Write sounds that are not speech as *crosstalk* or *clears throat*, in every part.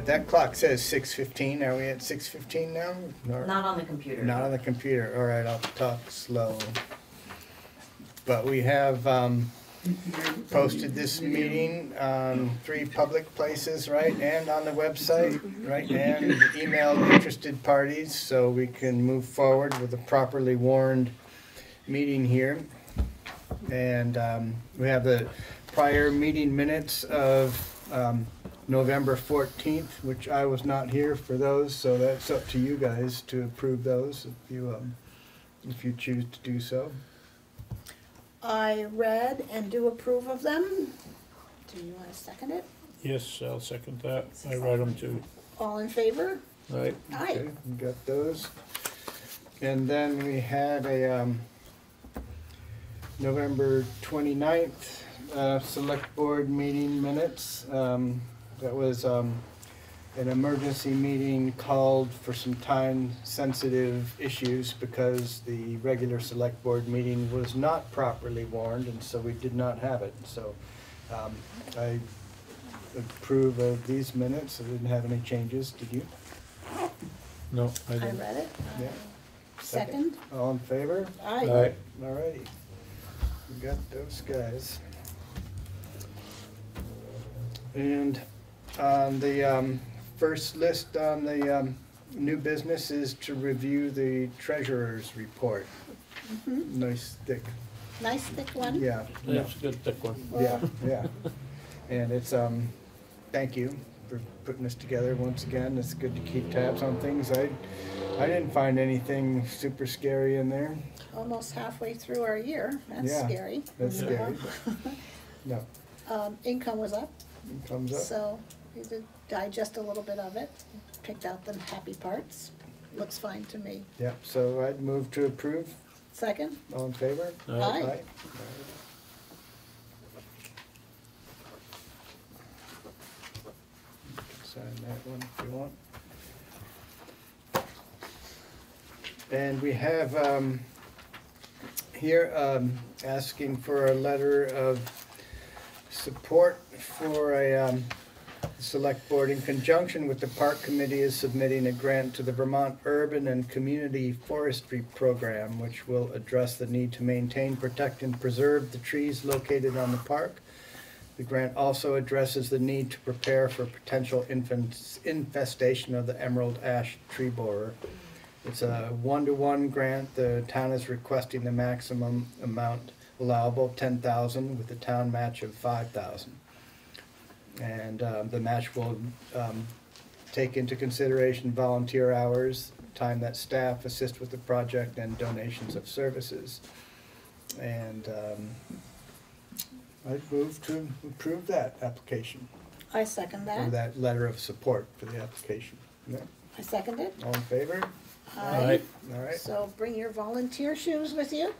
right, that clock says six fifteen. Are we at six fifteen now? Or- Not on the computer. Not on the computer. All right, I'll talk slow. But we have um, posted this meeting on three public places, right? And on the website, right? And emailed interested parties so we can move forward with a properly warned meeting here. And um, we have the prior meeting minutes of um, November 14th, which I was not here for those, so that's up to you guys to approve those if you, um, if you choose to do so. I read and do approve of them. Do you want to second it? Yes, I'll second that. I read them too. All in favor? Right, Aye. Okay, we got those. And then we had a, um, November 29th, uh, select board meeting minutes. Um, that was, um, an emergency meeting called for some time-sensitive issues because the regular select board meeting was not properly warned, and so we did not have it. So, um, I approve of these minutes. I didn't have any changes. Did you? no, I I didn't. read it. Yeah. Second? All in favor? Aye. Aye. Alrighty. We got those guys. And on the um, first list on the um, new business is to review the treasurer's report. Mhm. Nice thick, Nice thick one. yeah, That's a good thick one. yeah, yeah. And it's, um, thank you for putting this together once again. It's good to keep tabs on things. I, I didn't find anything super scary in there. Almost halfway through our year. That's Yeah. scary. That's scary. *laughs* No, Um, income was up, it comes up. so we did digest a little bit of it, picked out the happy parts. Looks fine to me. Yep, so I'd move to approve. Second? All in favor? Aye. Aye. Sign that one if you want. And we have, um, here, um, asking for a letter of support for a, um, select board in conjunction with the park committee is submitting a grant to the Vermont Urban and Community Forestry Program, which will address the need to maintain, protect, and preserve the trees located on the park. The grant also addresses the need to prepare for potential infestation of the emerald ash tree borer. It's a one-to-one grant. The town is requesting the maximum amount allowable, ten thousand, with a town match of five thousand. And um, the match will um, take into consideration volunteer hours, time that staff assist with the project, and donations of services. And um, I'd move to approve that application, I second or that. that letter of support for the application. Yeah, I second it. All in favor? Aye. All right, So bring your volunteer shoes with you.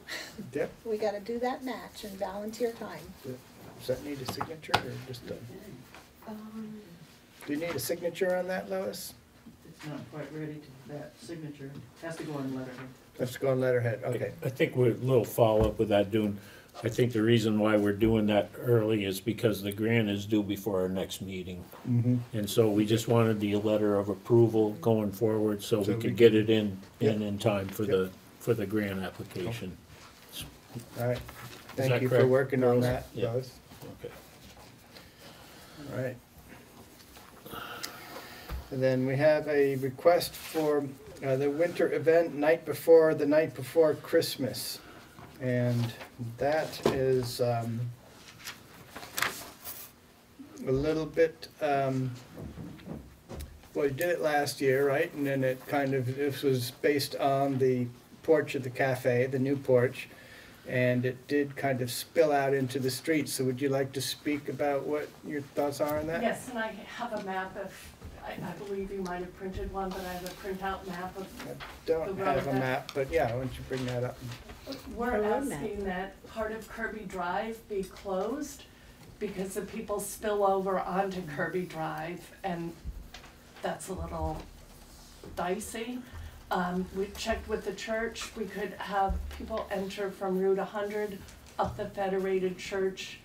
yep. We gotta do that match in volunteer time. Does that need a signature or just a, do you need a signature on that, Lois? It's not quite ready to, that signature has to go on letterhead. Let's go on letterhead, okay. I think we're a little follow-up with that doing, I think the reason why we're doing that early is because the grant is due before our next meeting. Mm-hmm. And so we just wanted the letter of approval going forward so So we we could get it in, in in time for the, for the grant application. All right, that thank you for correct, working on girls? that, Yeah. Lois. Right. And then we have a request for uh, the winter event night before, the night before Christmas. And that is um, a little bit, um, well, we did it last year, right? And then it kind of, this was based on the porch of the cafe, the new porch. And it did kind of spill out into the streets. So would you like to speak about what your thoughts are on that? Yes, and I have a map of, I, I believe you might have printed one, but I have a printout map of, I don't The have a road map. map, but yeah, why don't you bring that up? we're A map. asking that part of Kirby Drive be closed because the people spill over onto Kirby Drive and that's a little dicey. Um, we checked with the church, we could have people enter from Route hundred up the Federated Church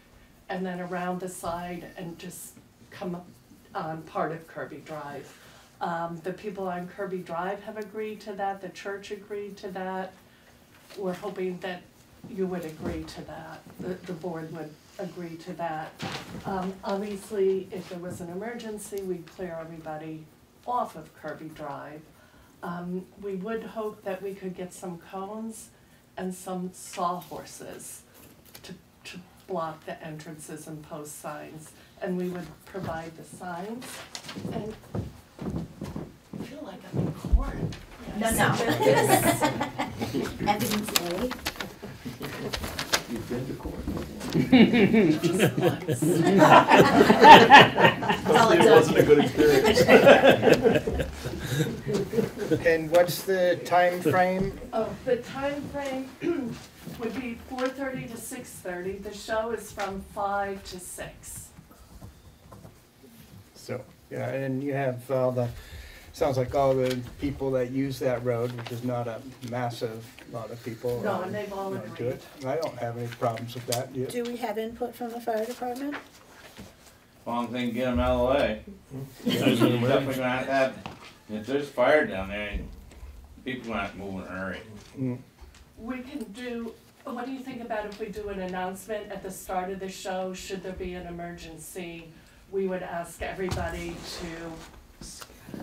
and then around the side and just come up on part of Kirby Drive. Um, the people on Kirby Drive have agreed to that, the church agreed to that. We're hoping that you would agree to that, the, the board would agree to that. Um, obviously, if there was an emergency, we'd clear everybody off of Kirby Drive. Um, we would hope that we could get some cones and some sawhorses to, to block the entrances and post signs. And we would provide the signs and I feel like I'm in court. No, no. *laughs* *laughs* Evidence A. You've been to court. Just it It wasn't a good experience. *laughs* And what's the time frame? Oh, the time frame *clears throat* would be four thirty to six thirty. The show is from five to six. So, yeah, and you have all the, sounds like all the people that use that road, which is not a massive lot of people. No, um, and they've all do agreed. it. I don't have any problems with that, you? Do we have input from the fire department? Long thing, get them out of the way. You're definitely gonna have to have, if there's fire down there, people gonna have to move in a hurry. Mm, We can do, what do you think about if we do an announcement at the start of the show, should there be an emergency? We would ask everybody to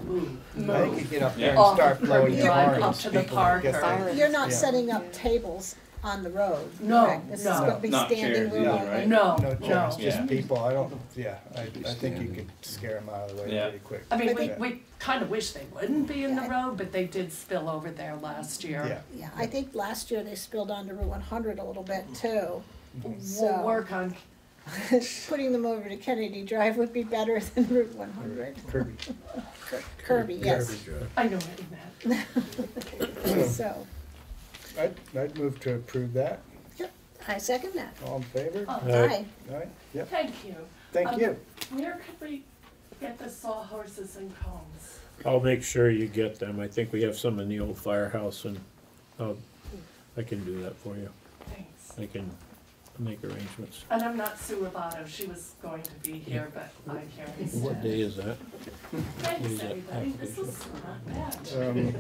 move. I think you get up there and Off start of blowing Kirby your Drive horns. up to the people park get or- there. You're not Yeah. setting up tables on the road, No, correct? This is no. gonna be Not standing chairs room either, only. right? No, No no. chance, just Yeah. people, I don't, yeah, I, I think you could scare them out of the way Yeah. pretty quick. I mean, we, think- we kinda wish they wouldn't be in the road, but they did spill over there last year. Yeah, Yeah, I think last year they spilled onto Route one hundred a little bit too. We'll So- work on, *laughs* Putting them over to Kennedy Drive would be better *laughs* than Route one hundred. Kirby. *laughs* Kirby, yes, I know what you so, I'd, I'd move to approve that. I second that. All in favor? Oh, Aye. All right, yep, Thank you. thank Um, you. Where could we get the sawhorses and cones? I'll make sure you get them. I think we have some in the old firehouse and, uh, I can do that for you. Thanks. I can make arrangements. And I'm not Sue Ravato, she was going to be here, but I can't What day is that? Thanks, is that everybody, this is not bad. Um,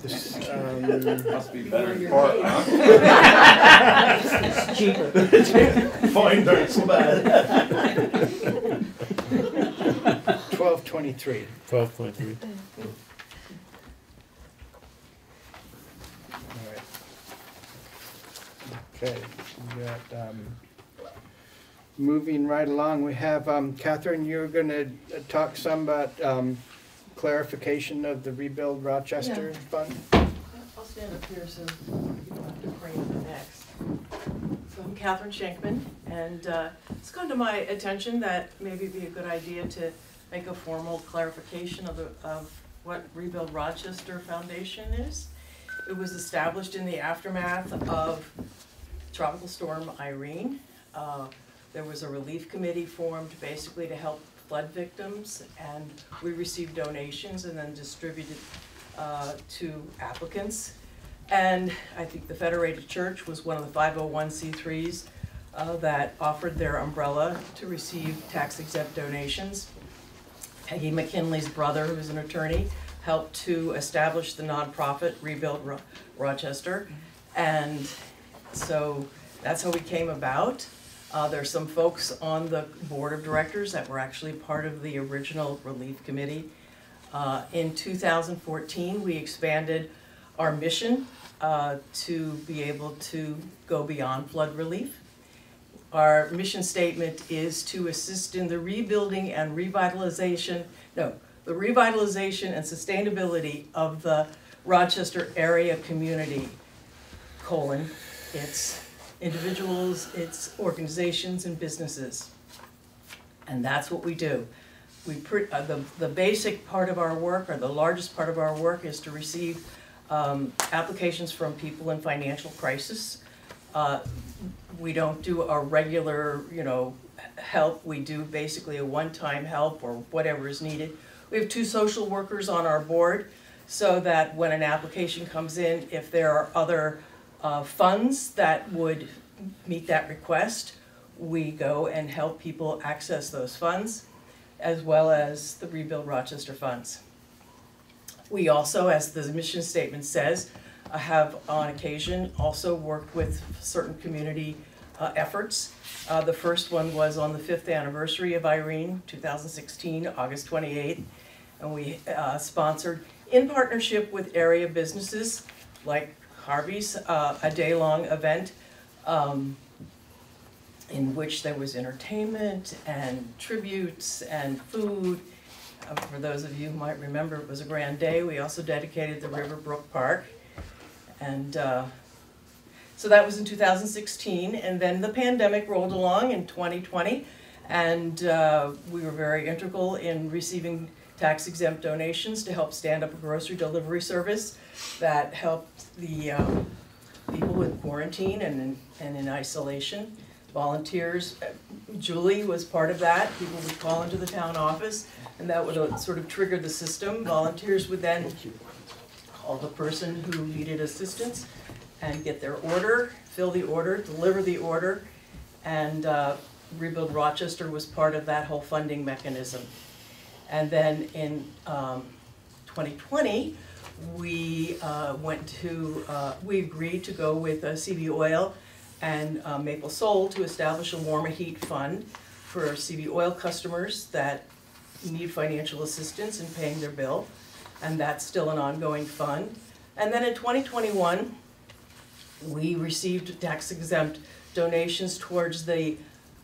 this, um, Must be better Your than court, name. huh? *laughs* Fine, not so bad. twelve twenty-three. Twelve point *laughs* three. All right. Okay, we got, um, moving right along, we have, um, Catherine, you're gonna talk some about, um, clarification of the Rebuild Rochester Fund? I'll stand up here so you don't have to crane the next. So I'm Catherine Shankman, and uh, it's come to my attention that maybe it'd be a good idea to make a formal clarification of the, of what Rebuild Rochester Foundation is. It was established in the aftermath of Tropical Storm Irene. Uh, There was a relief committee formed basically to help flood victims, and we received donations and then distributed uh, to applicants. And I think the Federated Church was one of the five oh one C threes uh, that offered their umbrella to receive tax exempt donations. Peggy McKinley's brother, who's an attorney, helped to establish the nonprofit Rebuild Ro- Rochester. And so that's how we came about. Uh, there's some folks on the board of directors that were actually part of the original relief committee. Uh, in two thousand fourteen, we expanded our mission, uh, to be able to go beyond flood relief. Our mission statement is to assist in the rebuilding and revitalization, no, the revitalization and sustainability of the Rochester area community, colon, its individuals, its organizations and businesses. And that's what we do. We, uh, the, the basic part of our work, or the largest part of our work, is to receive um, applications from people in financial crisis. Uh, We don't do a regular, you know, help, we do basically a one-time help or whatever is needed. We have two social workers on our board, so that when an application comes in, if there are other uh, funds that would meet that request, we go and help people access those funds. as well as the Rebuild Rochester funds. We also, as the mission statement says, uh, have on occasion also worked with certain community uh, efforts. Uh, The first one was on the fifth anniversary of Irene, 2016, August 28th. And we uh, sponsored, in partnership with area businesses like Harvey's, uh, a day-long event um, in which there was entertainment and tributes and food. Uh, For those of you who might remember, it was a grand day. We also dedicated the Riverbrook Park. And uh, so that was in 2016, and then the pandemic rolled along in 2020, and uh, we were very integral in receiving tax exempt donations to help stand up a grocery delivery service that helped the um, people with quarantine and in, and in isolation. Volunteers, uh, Julie was part of that, people would call into the town office, and that would uh, sort of trigger the system. Volunteers would then call the person who needed assistance and get their order, fill the order, deliver the order. And uh, Rebuild Rochester was part of that whole funding mechanism. And then in um, 2020, we uh, went to, uh, we agreed to go with uh, CB Oil and uh, Maple Soul to establish a warmer heat fund for CB Oil customers that need financial assistance in paying their bill. And that's still an ongoing fund. And then in 2021, we received tax exempt donations towards the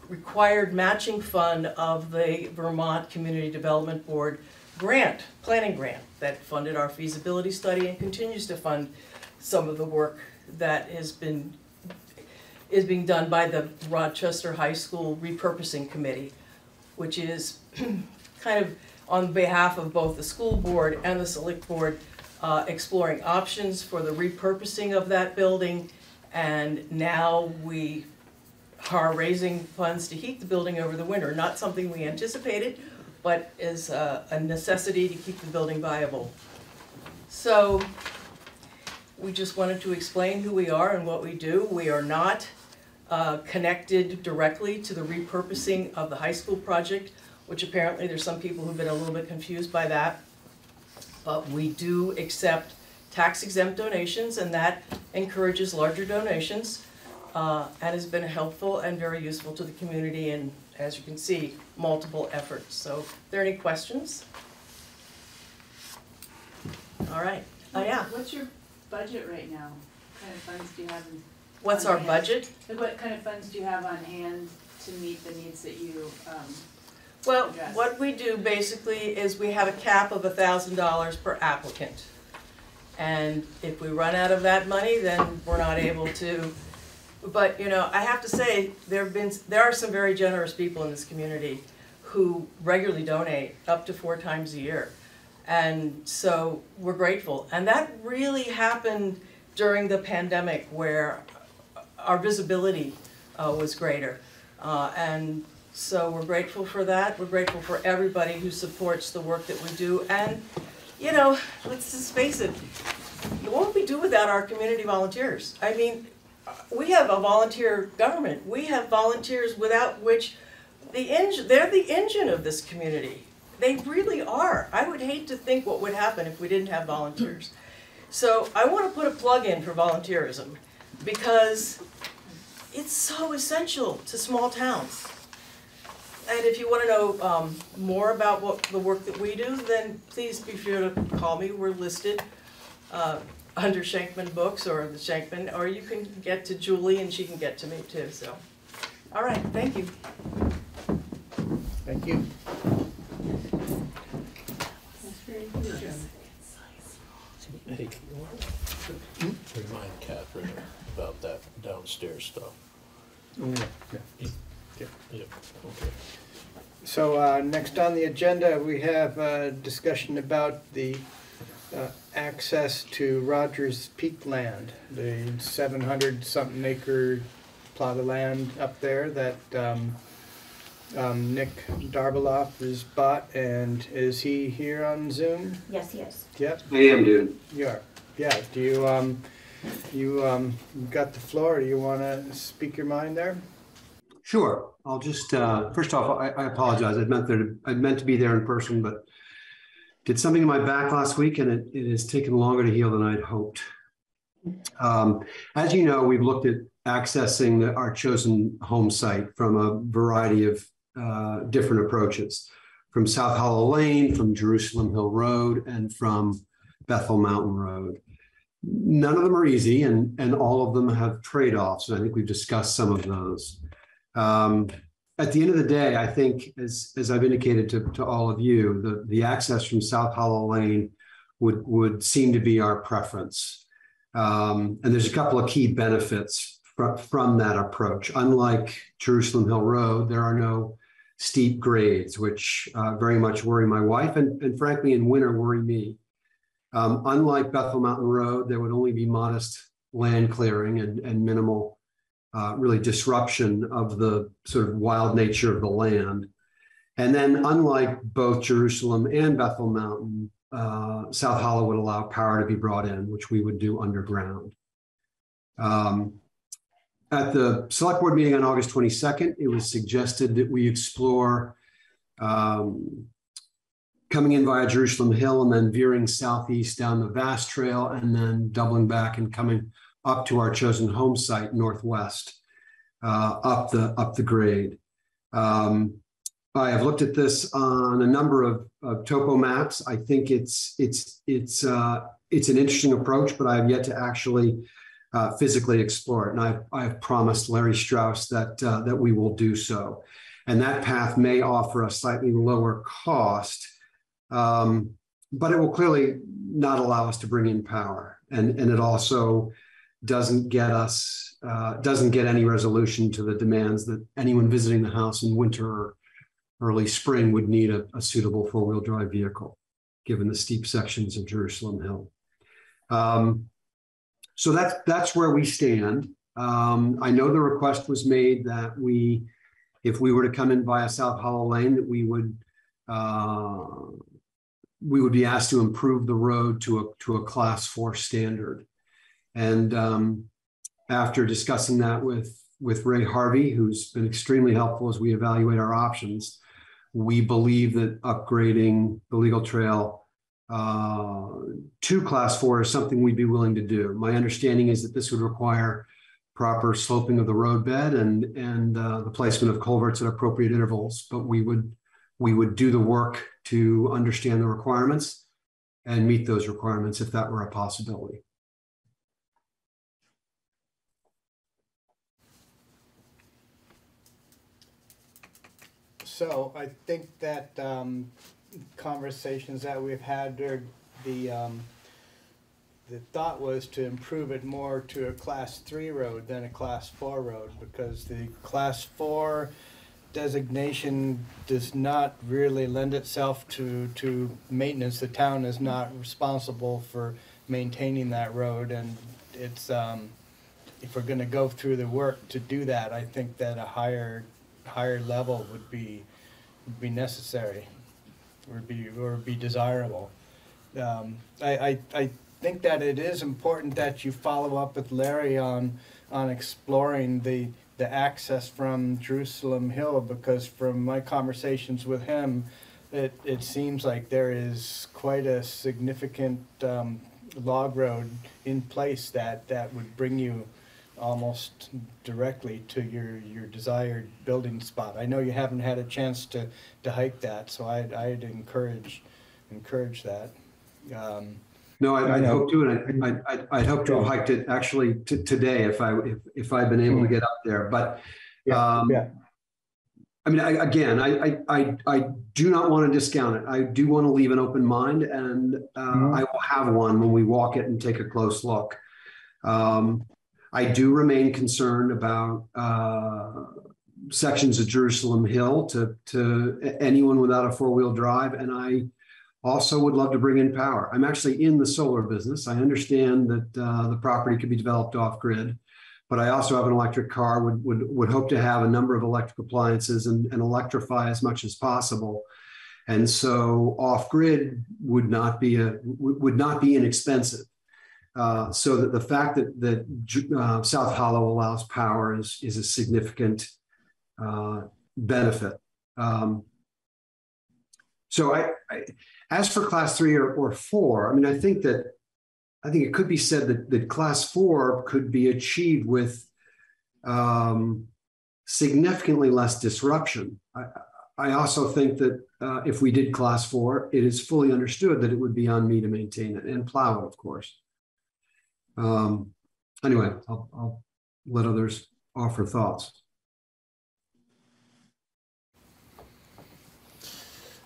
required matching fund of the Vermont Community Development Board grant, planning grant, that funded our feasibility study and continues to fund some of the work that has been, is being done by the Rochester High School Repurposing Committee, which is *clears throat* kind of on behalf of both the school board and the select board, uh, exploring options for the repurposing of that building. And now we are raising funds to heat the building over the winter, not something we anticipated, but is a, a necessity to keep the building viable. So, we just wanted to explain who we are and what we do. We are not uh, connected directly to the repurposing of the high school project, which apparently there's some people who've been a little bit confused by that. But we do accept tax exempt donations, and that encourages larger donations, uh, and has been helpful and very useful to the community, and as you can see, multiple efforts. So, are there any questions? All right, oh yeah, What's your budget right now? What kind of funds do you have in, what's our Okay. budget? what kind of funds do you have on hand to meet the needs that you, um, Well, address. what we do basically is we have a cap of a thousand dollars per applicant. And if we run out of that money, then we're not able to, but, you know, I have to say, there've been, there are some very generous people in this community who regularly donate up to four times a year. And so we're grateful. And that really happened during the pandemic where our visibility uh, was greater. Uh, And so we're grateful for that. We're grateful for everybody who supports the work that we do. And, you know, let's just face it, what would we do without our community volunteers? I mean, we have a volunteer government. We have volunteers without which the engine, they're the engine of this community. They really are. I would hate to think what would happen if we didn't have volunteers. So I want to put a plug in for volunteerism because it's so essential to small towns. And if you want to know um, more about what the work that we do, then please be sure to call me. We're listed uh, under Shankman Books or the Shankman, or you can get to Julie and she can get to me too. So, all right, thank you. Thank you. Hey, remind Catherine about that downstairs stuff. Yep, okay. So, uh, next on the agenda, we have a discussion about the, uh, access to Rogers Peak Land, the seven hundred something acre plot of land up there that, um, um, Nick d'Arbeloff has bought, and is he here on Zoom? Yes, yes. Yep, I am, dude. you are. Yeah, do you, um, you, um, got the floor, do you wanna speak your mind there? Sure. I'll just, uh, first off, I, I apologize. I meant there, I meant to be there in person, but did something in my back last week and it, it has taken longer to heal than I'd hoped. Um, as you know, we've looked at accessing the, our chosen home site from a variety of uh, different approaches from South Hollow Lane, from Jerusalem Hill Road, and from Bethel Mountain Road. None of them are easy, and, and all of them have trade offs. And I think we've discussed some of those. Um, at the end of the day, I think, as, as I've indicated to, to all of you, the, the access from South Hollow Lane would, would seem to be our preference. Um, and there's a couple of key benefits fr- from that approach. Unlike Jerusalem Hill Road, there are no steep grades, which uh, very much worry my wife and, and frankly, in winter, worry me. Um, unlike Bethel Mountain Road, there would only be modest land clearing and, and minimal, uh, really, disruption of the sort of wild nature of the land. And then, unlike both Jerusalem and Bethel Mountain, uh, South Hollow would allow power to be brought in, which we would do underground. Um, at the select board meeting on August 22nd, it was suggested that we explore um, coming in via Jerusalem Hill and then veering southeast down the VAST Trail and then doubling back and coming up to our chosen home site northwest, uh, up the up the grade. Um, I have looked at this on a number of, of topo maps. I think it's it's it's uh, it's an interesting approach, but I have yet to actually uh, physically explore it. And I've, I've promised Larry Strauss that uh, that we will do so. And that path may offer a slightly lower cost, um, but it will clearly not allow us to bring in power. And, and it also doesn't get us, uh, doesn't get any resolution to the demands that anyone visiting the house in winter or early spring would need a, a suitable four-wheel drive vehicle, given the steep sections of Jerusalem Hill. Um, so that's that's where we stand. Um, I know the request was made that we, if we were to come in via South Hollow Lane, that we would uh, we would be asked to improve the road to a to a class four standard. And um, after discussing that with with Ray Harvey, who's been extremely helpful as we evaluate our options, we believe that upgrading the legal trail uh, to class four is something we'd be willing to do. My understanding is that this would require proper sloping of the roadbed and and uh, the placement of culverts at appropriate intervals. But we would we would do the work to understand the requirements and meet those requirements if that were a possibility. So I think that um, conversations that we've had, the um, the thought was to improve it more to a class three road than a class four road because the class four designation does not really lend itself to to maintenance. The town is not responsible for maintaining that road, and it's um, if we're going to go through the work to do that, I think that a higher higher level would be would be necessary, or be or be desirable. Um, I, I I think that it is important that you follow up with Larry on on exploring the the access from Jerusalem Hill because from my conversations with him, it it seems like there is quite a significant um, log road in place that that would bring you almost directly to your, your desired building spot. I know you haven't had a chance to, to hike that, so I'd, I'd encourage, encourage that. Um, No, I- I'd hope to, and I- I'd, I'd, I'd hope to have hiked it actually t- today if I, if, if I'd been able to get up there, but um, yeah. I mean, I, again, I, I, I, I do not want to discount it. I do want to leave an open mind and uh, Mhm. I will have one when we walk it and take a close look. Um, I do remain concerned about uh, sections of Jerusalem Hill to, to anyone without a four-wheel drive. And I also would love to bring in power. I'm actually in the solar business. I understand that uh, the property could be developed off-grid, but I also have an electric car, would, would, would hope to have a number of electric appliances and, and electrify as much as possible. And so off-grid would not be a, would not be inexpensive. Uh, so that the fact that that uh, South Hollow allows power is is a significant uh, benefit. Um, so I, I, as for class three or, or four, I mean, I think that I think it could be said that that class four could be achieved with um, significantly less disruption. I, I also think that uh, if we did class four, it is fully understood that it would be on me to maintain it and plow it, of course. Um, anyway, I'll, I'll let others offer thoughts.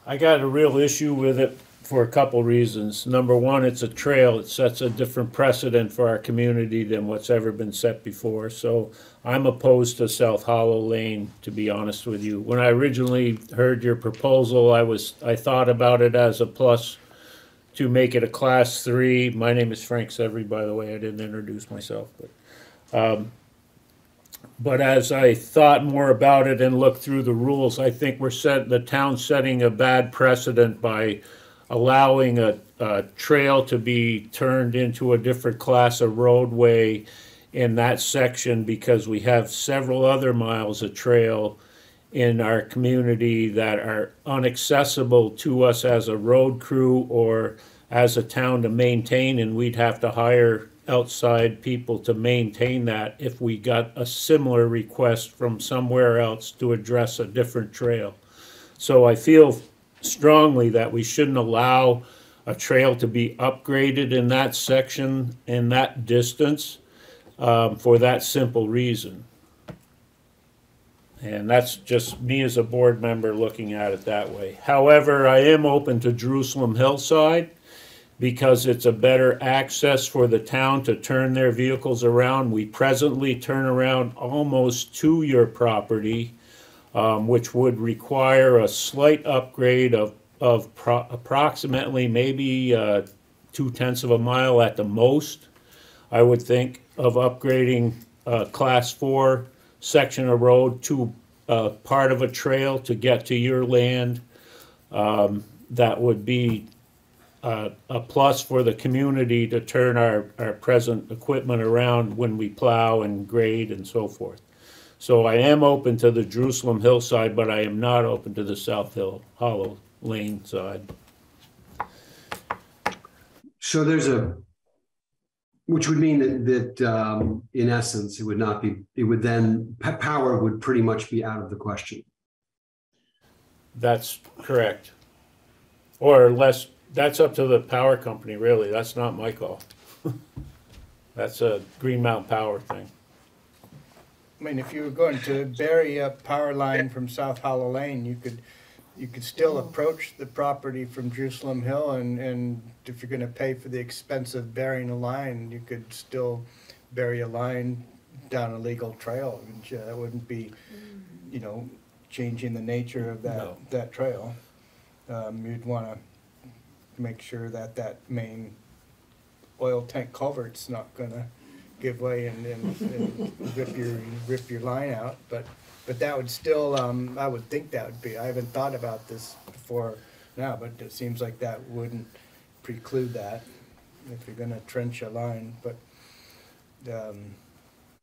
I got a real issue with it for a couple reasons. Number one, it's a trail. It sets a different precedent for our community than what's ever been set before. So I'm opposed to South Hollow Lane, to be honest with you. When I originally heard your proposal, I was, I thought about it as a plus to make it a class three. My name is Frank Severie, by the way. I didn't introduce myself, but, um, but as I thought more about it and looked through the rules, I think we're set, the town setting a bad precedent by allowing a, a trail to be turned into a different class of roadway in that section because we have several other miles of trail in our community that are inaccessible to us as a road crew or as a town to maintain, and we'd have to hire outside people to maintain that if we got a similar request from somewhere else to address a different trail. So I feel strongly that we shouldn't allow a trail to be upgraded in that section, in that distance, um, for that simple reason. And that's just me as a board member looking at it that way. However, I am open to Jerusalem Hillside because it's a better access for the town to turn their vehicles around. We presently turn around almost to your property, um, which would require a slight upgrade of, of pro- approximately maybe uh, two tenths of a mile at the most. I would think of upgrading a class four section of road to uh, part of a trail to get to your land. Um, that would be uh, a plus for the community to turn our, our present equipment around when we plow and grade and so forth. So I am open to the Jerusalem hillside, but I am not open to the South Hill Hollow Lane side. So there's a, which would mean that, that um, in essence, it would not be, it would then, p- power would pretty much be out of the question. That's correct. Or less, that's up to the power company, really. That's not my call. *laughs* That's a Green Mountain Power thing. I mean, if you were going to bury a power line from South Hollow Lane, you could, you could still approach the property from Jerusalem Hill and, and if you're gonna pay for the expense of burying a line, you could still bury a line down a legal trail. and, That wouldn't be, you know, changing the nature of that, No. that trail. Um, you'd wanna make sure that that main oil tank culvert's not gonna give way and, and, and rip your, rip your line out, but, but that would still, um, I would think that would be, I haven't thought about this before now, but it seems like that wouldn't preclude that if you're gonna trench a line, but, um,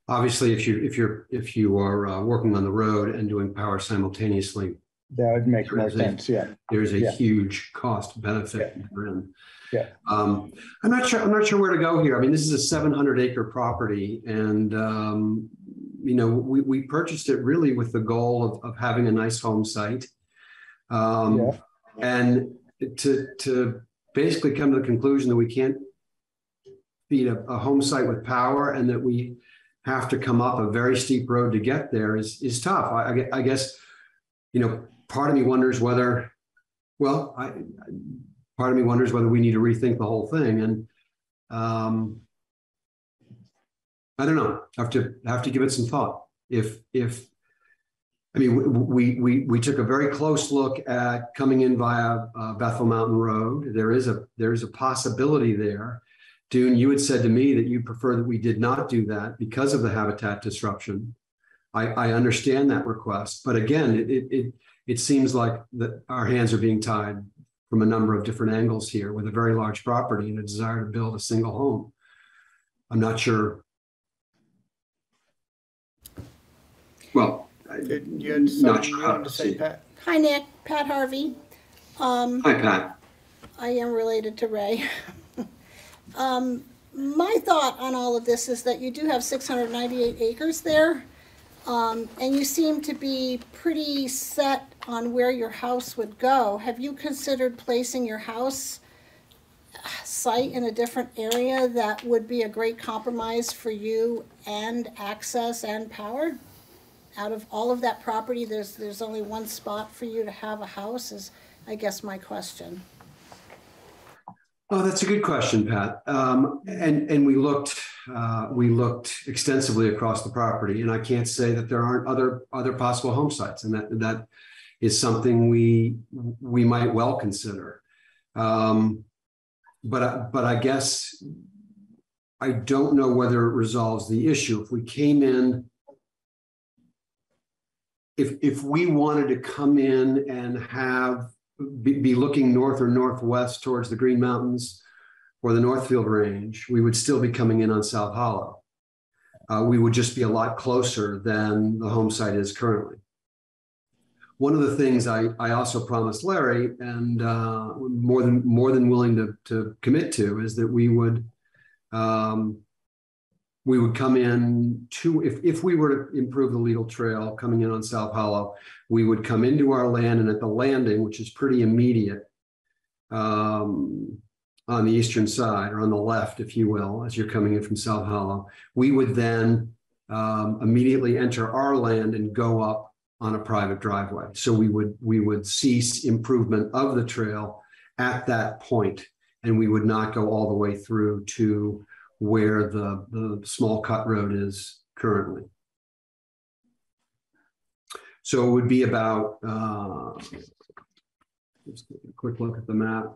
Obviously, if you, if you're, if you are uh, working on the road and doing power simultaneously, that would make more sense, yeah. there's a Yeah. huge cost benefit therein. Yeah. Um, I'm not sure, I'm not sure where to go here. I mean, this is a seven hundred acre property and, um, you know, we, we purchased it really with the goal of, of having a nice home site. Um, and to, to basically come to the conclusion that we can't feed a, a home site with power and that we have to come up a very steep road to get there is, is tough. I, I I guess, you know, part of me wonders whether, well, I, part of me wonders whether we need to rethink the whole thing and um I don't know. Have to have to give it some thought. If if I mean we we we took a very close look at coming in via uh, Bethel Mountain Road. There is a there is a possibility there. Dune, you had said to me that you prefer that we did not do that because of the habitat disruption. I, I understand that request, but again, it, it, it, it seems like that our hands are being tied from a number of different angles here with a very large property and a desire to build a single home. I'm not sure. Well, Did you had Not something you sure. wanted to say, Pat? Hi, Nick, Pat Harvey. Um, Hi, Pat. I am related to Ray. *laughs* Um, my thought on all of this is that you do have six hundred ninety-eight acres there. Um, and you seem to be pretty set on where your house would go. Have you considered placing your house site in a different area that would be a great compromise for you and access and power? Out of all of that property, there's, there's only one spot for you to have a house is, I guess, my question. Oh, that's a good question, Pat. Um, and, and we looked, uh, we looked extensively across the property and I can't say that there aren't other, other possible home sites and that, that is something we, we might well consider. Um, but, but I guess I don't know whether it resolves the issue. If we came in, if, if we wanted to come in and have be, be looking north or northwest towards the Green Mountains or the Northfield Range, we would still be coming in on South Hollow. Uh, we would just be a lot closer than the home site is currently. One of the things I, I also promised Larry and uh, more than more than willing to, to commit to is that we would um, we would come in to if, if we were to improve the legal trail coming in on South Hollow, we would come into our land and at the landing, which is pretty immediate um, on the eastern side or on the left, if you will, as you're coming in from South Hollow, we would then um, immediately enter our land and go up on a private driveway. So we would we would cease improvement of the trail at that point, and we would not go all the way through to where the the small cut road is currently. So it would be about, uh, just a quick look at the map.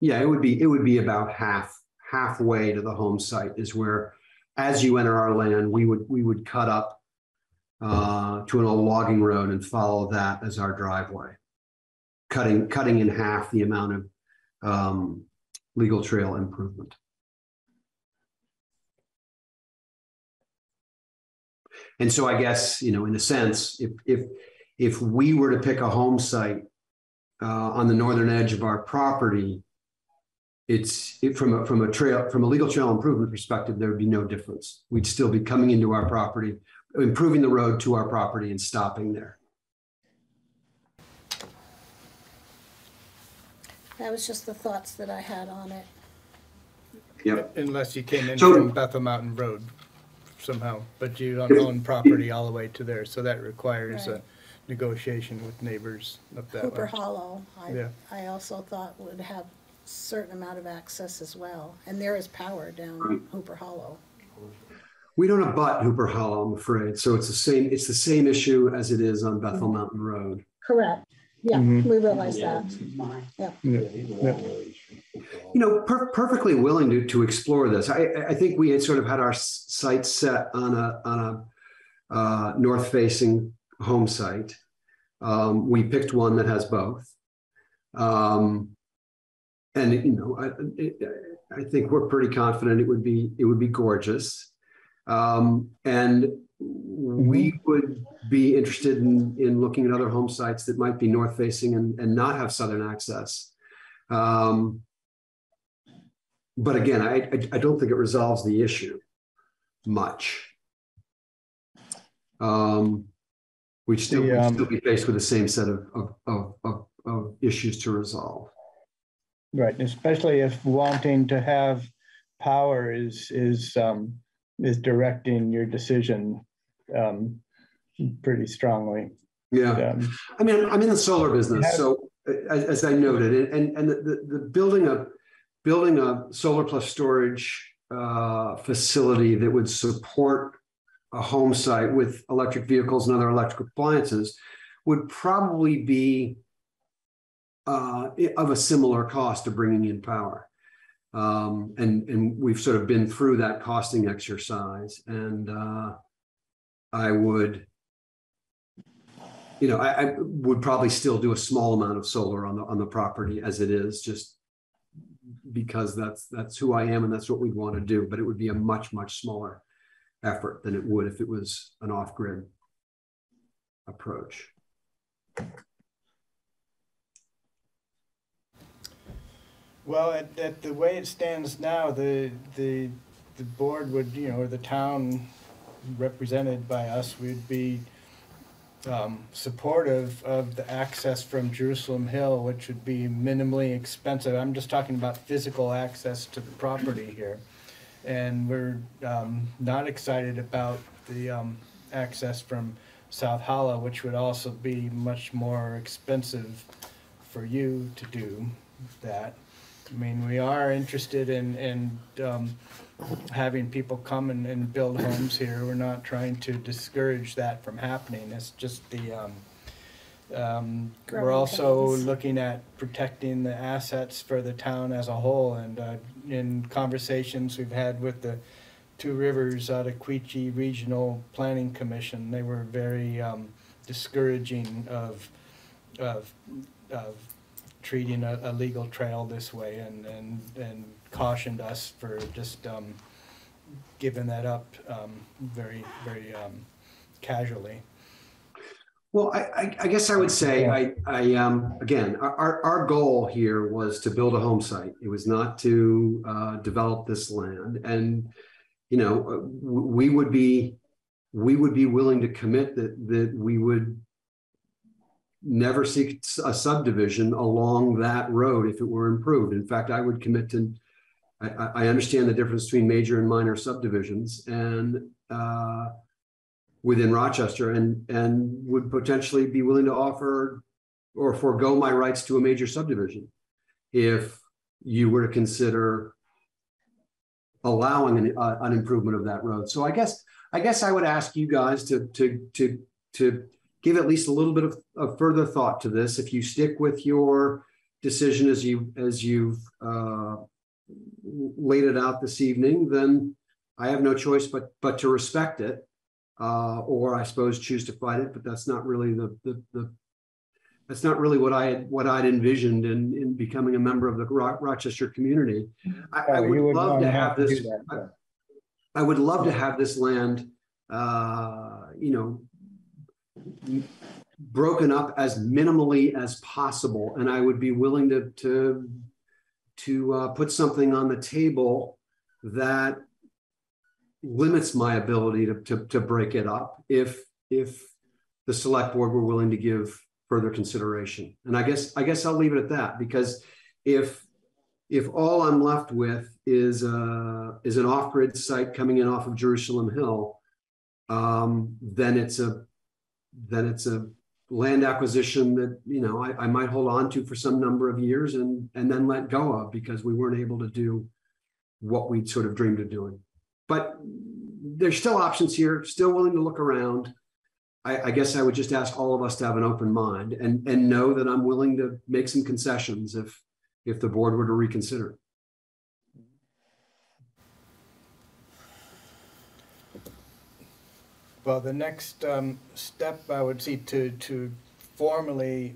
Yeah, it would be, it would be about half, halfway to the home site is where, as you enter our land, we would, we would cut up uh, to an old logging road and follow that as our driveway. Cutting, cutting in half the amount of um, legal trail improvement. And so I guess, you know, in a sense, if, if, if we were to pick a home site uh, on the northern edge of our property, it's it, from a, from a trail, from a legal trail improvement perspective, there would be no difference. We'd still be coming into our property, improving the road to our property and stopping there. That was just the thoughts that I had on it. Yep. Unless you came in So- from Bethel Mountain Road somehow, but you don't own property all the way to there, so that requires a Right. negotiation with neighbors up that Hooper way. Hollow, I, Yeah. I also thought would have certain amount of access as well. And there is power Right. down Hooper Hollow. We don't abut Hooper Hollow, I'm afraid. So it's the same, it's the same issue as it is on Bethel mm-hmm. Mountain Road. Correct. Yeah, Mhm. we realize that. Yeah. You know, per- perfectly willing to, to explore this. I, I- I think we had sort of had our s- sights set on a, on a uh, north-facing home site. Um, we picked one that has both. Um, and, you know, I, I- I think we're pretty confident it would be, it would be gorgeous. Um, and we would be interested in, in looking at other home sites that might be north-facing and, and not have southern access. Um, but again, I, I, I don't think it resolves the issue much. Um, we'd still, The, um, still be faced with the same set of, of, of, of, of issues to resolve. Right, especially if wanting to have power is, is, um, is directing your decision, um, pretty strongly. Yeah. Um, I mean, I'm in the solar business, have- so as, as I noted, and, and the, the, the building a, building a solar plus storage uh, facility that would support a home site with electric vehicles and other electric appliances would probably be uh, of a similar cost to bringing in power. Um, and, and we've sort of been through that costing exercise and uh, I would, you know, I, I would probably still do a small amount of solar on the, on the property as it is, just because that's, that's who I am and that's what we'd want to do, but it would be a much, much smaller effort than it would if it was an off-grid approach. Well, at, at the way it stands now, the, the, the board would, you know, or the town represented by us would be um, supportive of the access from Jerusalem Hill, which would be minimally expensive. I'm just talking about physical access to the property here. And we're um, not excited about the um, access from South Hollow, which would also be much more expensive for you to do that. I mean, we are interested in, in, um, having people come and, and build homes here. We're not trying to discourage that from happening. It's just the, um, um, we're Growing also pains. looking at protecting the assets for the town as a whole. And, uh, in conversations we've had with the Two Rivers Ottaquechee Regional Planning Commission, they were very, um, discouraging of, of, of treating a, a legal trail this way and, and, and cautioned us for just, um, giving that up, um, very, very, um, casually. Well, I, I, I guess I would say, I, I, um, again, our, our, goal here was to build a home site. It was not to, uh, develop this land. And, you know, uh, we would be, we would be willing to commit that, that we would never seek a subdivision along that road if it were improved. In fact, I would commit to, I, I, understand the difference between major and minor subdivisions and, uh, within Rochester and, and would potentially be willing to offer or forego my rights to a major subdivision if you were to consider allowing an, uh, an improvement of that road. So I guess, I guess I would ask you guys to, to, to, to give at least a little bit of, of further thought to this. If you stick with your decision as you, as you've, uh, laid it out this evening, then I have no choice but, but to respect it. Uh, or I suppose choose to fight it, but that's not really the, the, the, that's not really what I had, what I'd envisioned in, in becoming a member of the Ro- Rochester community. I, I Oh, would would love to to have have this, do that, I-. I would love to have this land, uh, you know, broken up as minimally as possible, and I would be willing to, to, to, uh, put something on the table that limits my ability to, to, to break it up if, if the select board were willing to give further consideration. And I guess, I guess I'll leave it at that, because if, if all I'm left with is, uh, is an off-grid site coming in off of Jerusalem Hill, um, then it's a, then it's a land acquisition that, you know, I, I might hold on to for some number of years and, and then let go of because we weren't able to do what we'd sort of dreamed of doing. But there's still options here, still willing to look around. I, I guess I would just ask all of us to have an open mind and, and know that I'm willing to make some concessions if, if the board were to reconsider. Well, the next um, step I would see to, to formally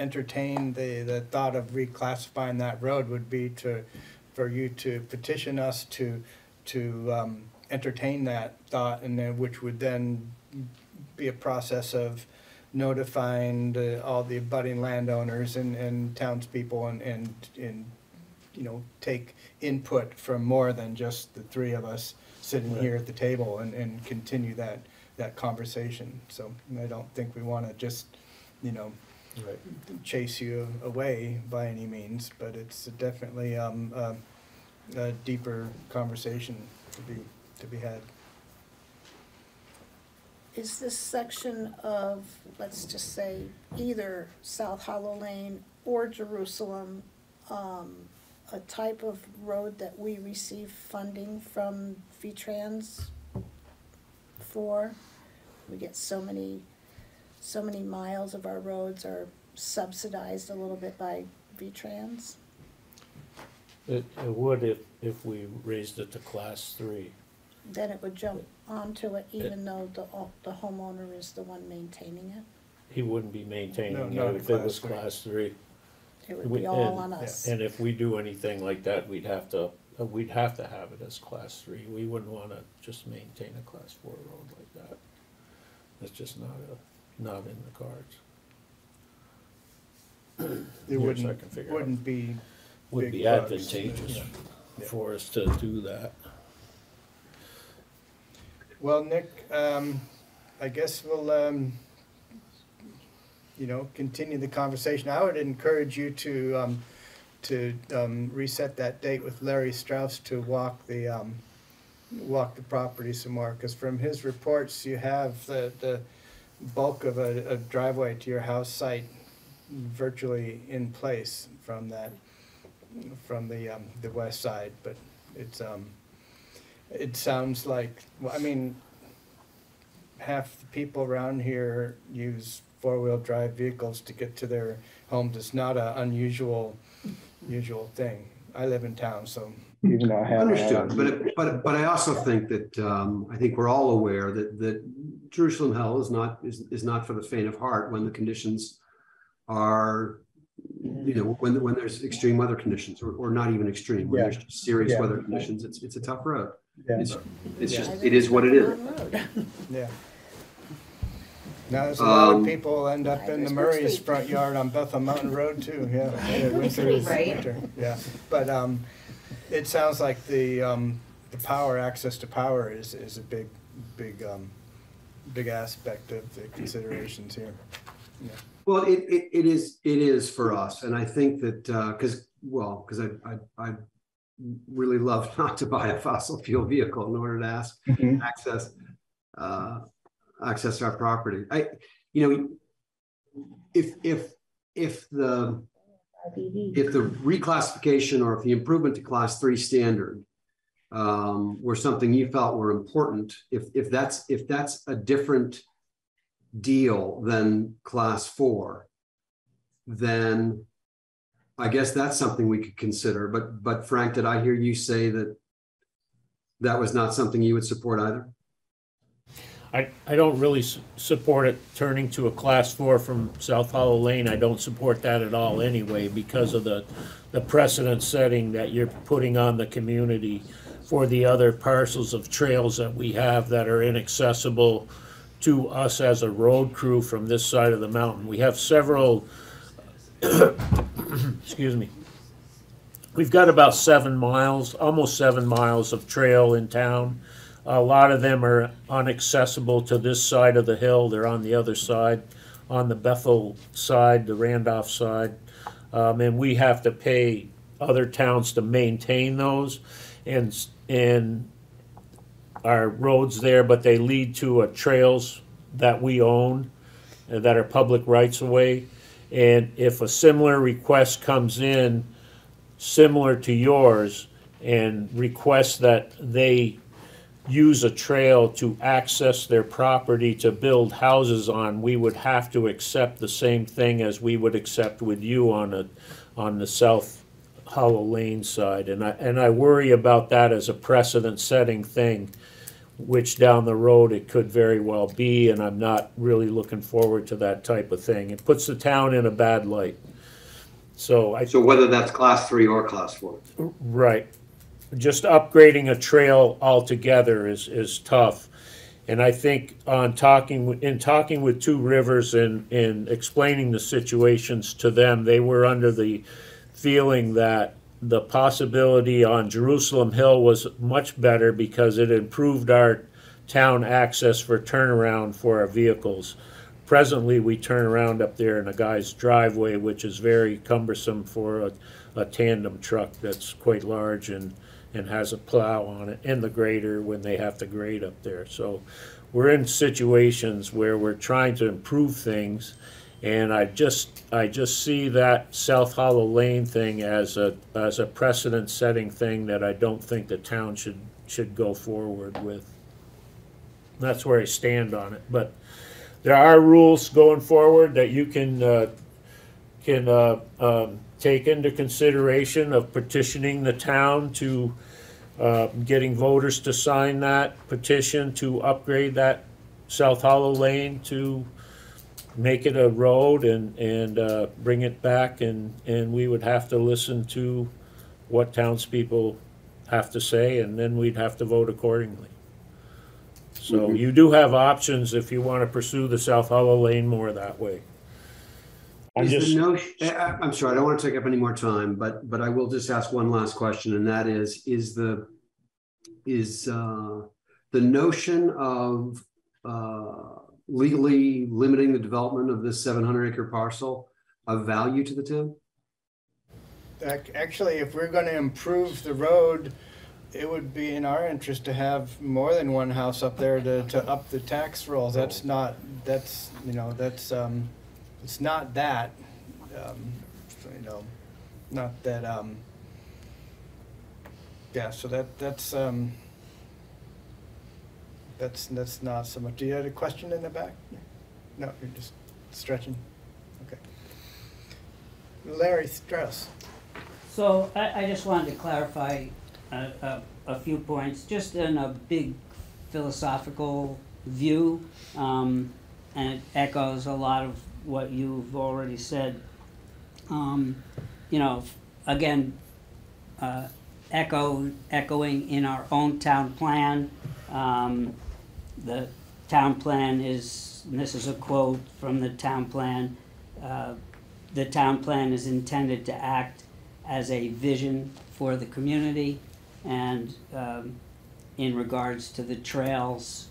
entertain the, the thought of reclassifying that road would be to, for you to petition us to, to um, entertain that thought, and then, which would then be a process of notifying the, all the abutting landowners and, and townspeople and, and, and, you know, take input from more than just the three of us sitting here at the table and, and continue that, that conversation. So I don't think we wanna just, you know, chase you away by any means, but it's definitely, um, a, a deeper conversation to be, to be had. Is this section of, let's just say, either South Hollow Lane or Jerusalem, um, a type of road that we receive funding from V-Trans for? We get so many, so many miles of our roads are subsidized a little bit by V-Trans? It, it would if, if we raised it to class three. Then it would jump onto it even though the, the homeowner is the one maintaining it? He wouldn't be No, maintaining not it if it was three. class three. It would be all and- on us. And if we do anything like that, we'd have to uh, we'd have to have it as class three. We wouldn't wanna just maintain a class four road like that. It's just not a, not in the cards. *clears throat* It Here's I wouldn't, figure out. wouldn't be, Would big be bucks, advantageous yeah. for us to do that. well, Nick, um, I guess we'll, um, you know, continue the conversation. I would encourage you to, um, to, um, reset that date with Larry Strauss to walk the, um, walk the property some more, cause from his reports, you have the, the bulk of a, a driveway to your house site virtually in place from that, from the, um, the west side, but it's, um, it sounds like, well, I mean, half the people around here use four-wheel drive vehicles to get to their homes. It's not an unusual, usual thing. I live in town, so, Even though I have. Understood, but, it- but, but I also think that, um, I think we're all aware that, that Jerusalem Hill is not, is, is not for the faint of heart when the conditions are, you know, when, when there's extreme weather conditions, or, or not even extreme, when there's just serious Yeah. weather conditions, it's, it's a tough road. Yeah. It's, it's just, it is what it is. yeah. Now, there's a lot of Um, people end up in the Murray's front yard on Bethel Mountain Road too, yeah. yeah, winter is Right. winter, Yeah, but, um, it sounds like the, um, the power, access to power is, is a big, big, um, big aspect of the considerations here. Yeah. Well, it, it, it is, it is for us, and I think that, uh, cause, well, cause I, I, I really love *laughs* not to buy a fossil fuel vehicle in order to ask, Mhm. access, uh, access to our property. I, you know, if, if, if the, if the reclassification or if the improvement to class three standard um, were something you felt were important, if, if that's, if that's a different deal than class four, then I guess that's something we could consider. But, but Frank, did I hear you say that that was not something you would support either? I, I don't really support it turning to a class four from South Hollow Lane. I don't support that at all anyway because of the, the precedent setting that you're putting on the community for the other parcels of trails that we have that are inaccessible to us as a road crew from this side of the mountain. We have several, *coughs* excuse me. We've got about seven miles, almost seven miles of trail in town. A lot of them are inaccessible to this side of the hill. They're on the other side, on the Bethel side, the Randolph side. Um, and we have to pay other towns to maintain those and, and our roads there, but they lead to a trails that we own uh, that are public rights of way. And if a similar request comes in, similar to yours, and requests that they use a trail to access their property to build houses on, we would have to accept the same thing as we would accept with you on a, on the South Hollow Lane side. And I, and I worry about that as a precedent-setting thing, which down the road it could very well be, and I'm not really looking forward to that type of thing. It puts the town in a bad light. So I, So whether that's class three or class four. Right. Just upgrading a trail altogether is, is tough. And I think on talking, in talking with Two Rivers and, and explaining the situations to them, they were under the feeling that the possibility on Jerusalem Hill was much better because it improved our town access for turnaround for our vehicles. Presently, we turn around up there in a guy's driveway, which is very cumbersome for a, a tandem truck that's quite large and, and has a plow on it and the grader when they have to grade up there. So we're in situations where we're trying to improve things. And I just, I just see that South Hollow Lane thing as a, as a precedent-setting thing that I don't think the town should, should go forward with. That's where I stand on it, but there are rules going forward that you can, uh, can, uh, um, take into consideration of petitioning the town to, uh, getting voters to sign that petition to upgrade that South Hollow Lane to make it a road and, and, uh, bring it back and, and we would have to listen to what townspeople have to say, and then we'd have to vote accordingly. So Mhm. you do have options if you want to pursue the South Hollow Lane more that way. I'm Is just, notion, I, I- I'm sorry, I don't want to take up any more time, but, but I will just ask one last question, and that is, is the, is, uh, the notion of, uh, legally limiting the development of this seven hundred acre parcel of value to the town? Actually, if we're gonna improve the road, it would be in our interest to have more than one house up there to, to up the tax rolls. That's not, that's, you know, that's, um, it's not that, um, you know, not that, um, yeah, so that, that's, um, that's, that's not so much. Do you have a question in the back? No, you're just stretching. Okay. Larry Strauss. So I, I just wanted to clarify a, a, a few points, just in a big philosophical view. Um, and it echoes a lot of what you've already said. Um, you know, again, uh, echo, echoing in our own town plan. Um, the town plan is, and this is a quote from the town plan, uh, the town plan is intended to act as a vision for the community and um, in regards to the trails,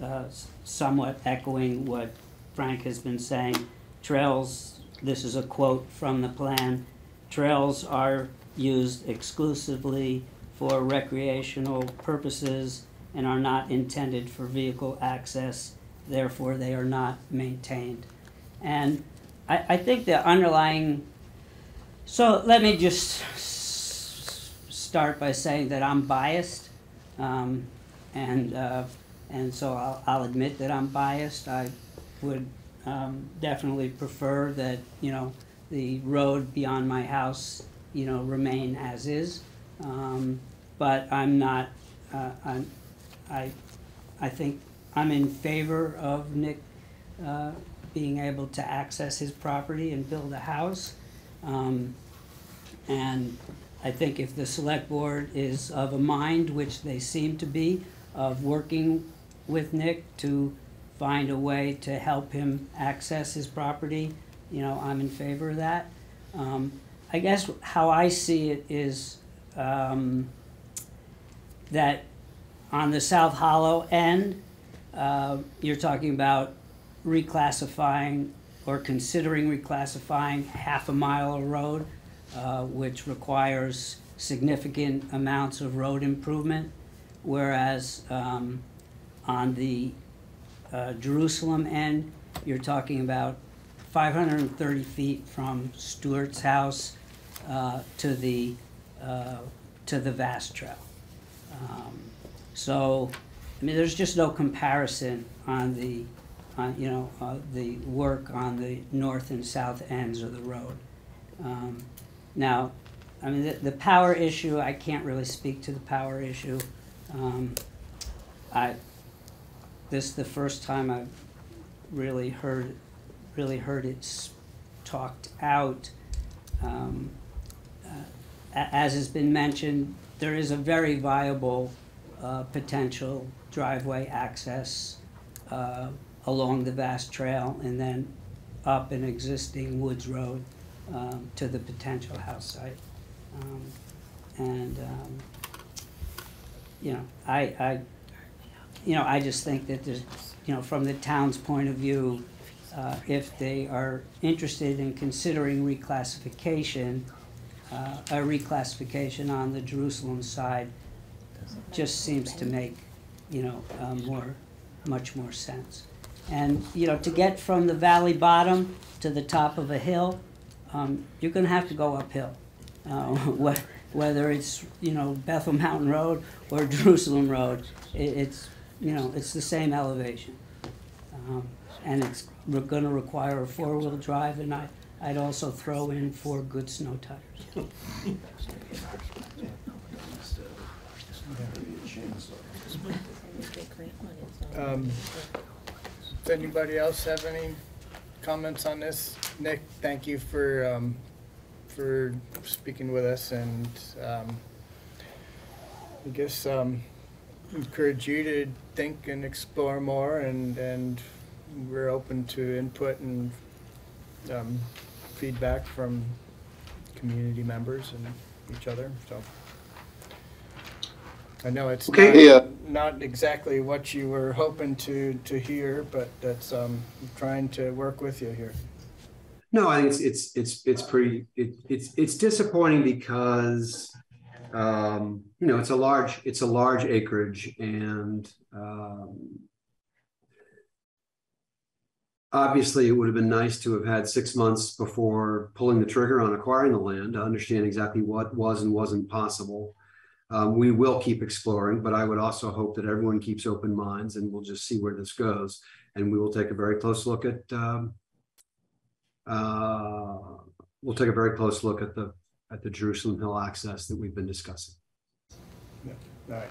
uh, somewhat echoing what Frank has been saying. Trails, this is a quote from the plan, trails are used exclusively for recreational purposes and are not intended for vehicle access, therefore they are not maintained. And I, I think the underlying so let me just start by saying that I'm biased, um, and uh, and so I'll, I'll admit that I'm biased. I would um, definitely prefer that you know the road beyond my house you know remain as is, um, but I'm not. Uh, I'm, I I think I'm in favor of Nick uh, being able to access his property and build a house. Um, and I think if the select board is of a mind, which they seem to be, of working with Nick to find a way to help him access his property, you know, I'm in favor of that. Um, I guess how I see it is, um, that on the South Hollow end, uh, you're talking about reclassifying or considering reclassifying half a mile of road, uh, which requires significant amounts of road improvement. Whereas um, on the uh, Jerusalem end, you're talking about 530 feet from Stewart's house uh, to the uh, to the VAST Trail. Um, so, I mean, there's just no comparison on the, on, you know, uh, the work on the north and south ends of the road. Um, now, I mean, the, the power issue, I can't really speak to the power issue. Um, I, this is the first time I've really heard, really heard it talked out. Um, uh, as has been mentioned, there is a very viable uh, potential driveway access uh, along the VAST trail and then up an existing woods road um, to the potential house site. Um, And, um, you know, I, I, you know, I just think that there's, you know, from the town's point of view, uh, if they are interested in considering reclassification, uh, a reclassification on the Jerusalem side just seems to make, you know, uh, more, much more sense. And, you know, to get from the valley bottom to the top of a hill, um, you're gonna have to go uphill. Uh, *laughs* whether it's, you know, Bethel Mountain Road or Jerusalem Road, it, it's, you know, it's the same elevation. Um, and it's re- gonna require a four-wheel drive, and I, I'd also throw in four good snow tires. *laughs* Um, Does anybody else have any comments on this? Nick, thank you for, um, for speaking with us and, um, I guess, um, encourage you to think and explore more and, and we're open to input and, um, feedback from community members and each other, so. I know it's Okay, not, not exactly what you were hoping to, to hear, but that's, um, trying to work with you here. No, I think it's it's it's it's pretty it, it's it's disappointing because um, you know it's a large it's a large acreage and um, obviously it would have been nice to have had six months before pulling the trigger on acquiring the land to understand exactly what was and wasn't possible. Um, we will keep exploring, but I would also hope that everyone keeps open minds and we'll just see where this goes. And we will take a very close look at um, uh, we'll take a very close look at the at the Jerusalem Hill access that we've been discussing. Yeah. All right.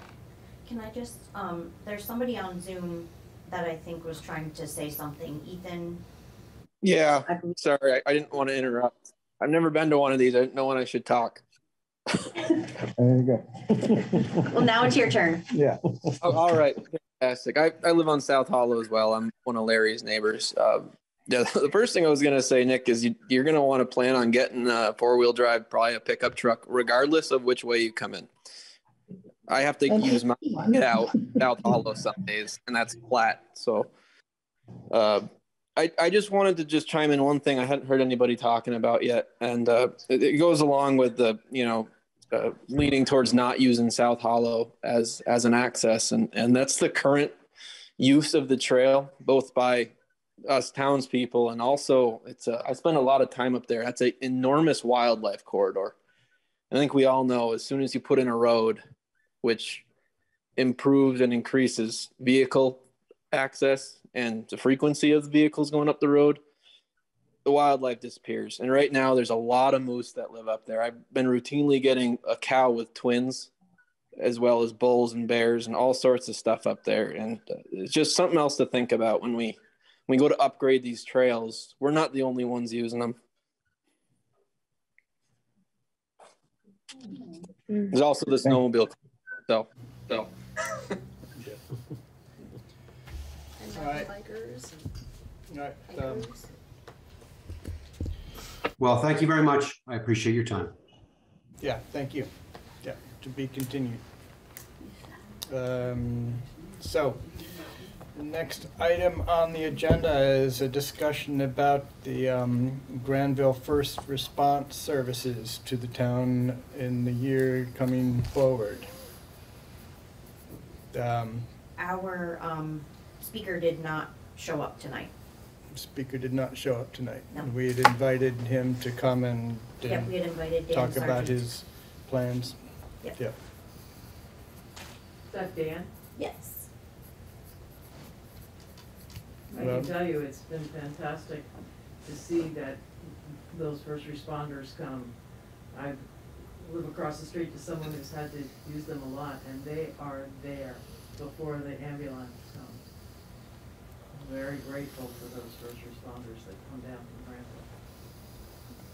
Can I just, um, there's somebody on Zoom that I think was trying to say something. Ethan, Yeah, sorry, I, I didn't want to interrupt. I've never been to one of these. I didn't know when I should talk. There you go. *laughs* well, now it's your turn. Yeah. Oh, all right, fantastic. I, I live on South Hollow as well. I'm one of Larry's neighbors. Um, yeah, *laughs* the first thing I was gonna say, Nick, is you, you're gonna want to plan on getting a four wheel drive, probably a pickup truck, regardless of which way you come in. I have to use my *laughs* get out South Hollow some days, and that's flat. So, uh, I I just wanted to just chime in one thing I hadn't heard anybody talking about yet, and uh, it, it goes along with the you know uh, leaning towards not using South Hollow as as an access, and and that's the current use of the trail, both by us townspeople and also it's a, I spend a lot of time up there. That's an enormous wildlife corridor. I think we all know as soon as you put in a road, which improves and increases vehicle access and the frequency of the vehicles going up the road, the wildlife disappears. And right now, there's a lot of moose that live up there. I've been routinely getting a cow with twins, as well as bulls and bears and all sorts of stuff up there. And uh, it's just something else to think about when we we go to upgrade these trails. We're not the only ones using them. There's also the snowmobile. So, so. *laughs* All right. All right, um, Well, thank you very much. I appreciate your time. Yeah, thank you. Yeah, to be continued. Um, So, the next item on the agenda is a discussion about the um, Granville First Response Services to the town in the year coming forward. Um, our, um, speaker did not show up tonight. Speaker did not show up tonight. No. We had invited him to come and Yep, we had invited Dan talk about Sargent. his plans. Yep. Yep. Is that Dan? Yes. I can tell you, it's been fantastic to see that those first responders come. I live across the street to someone who's had to use them a lot, and they are there before the ambulance comes. I'm Very grateful for those first responders that come down from Granville.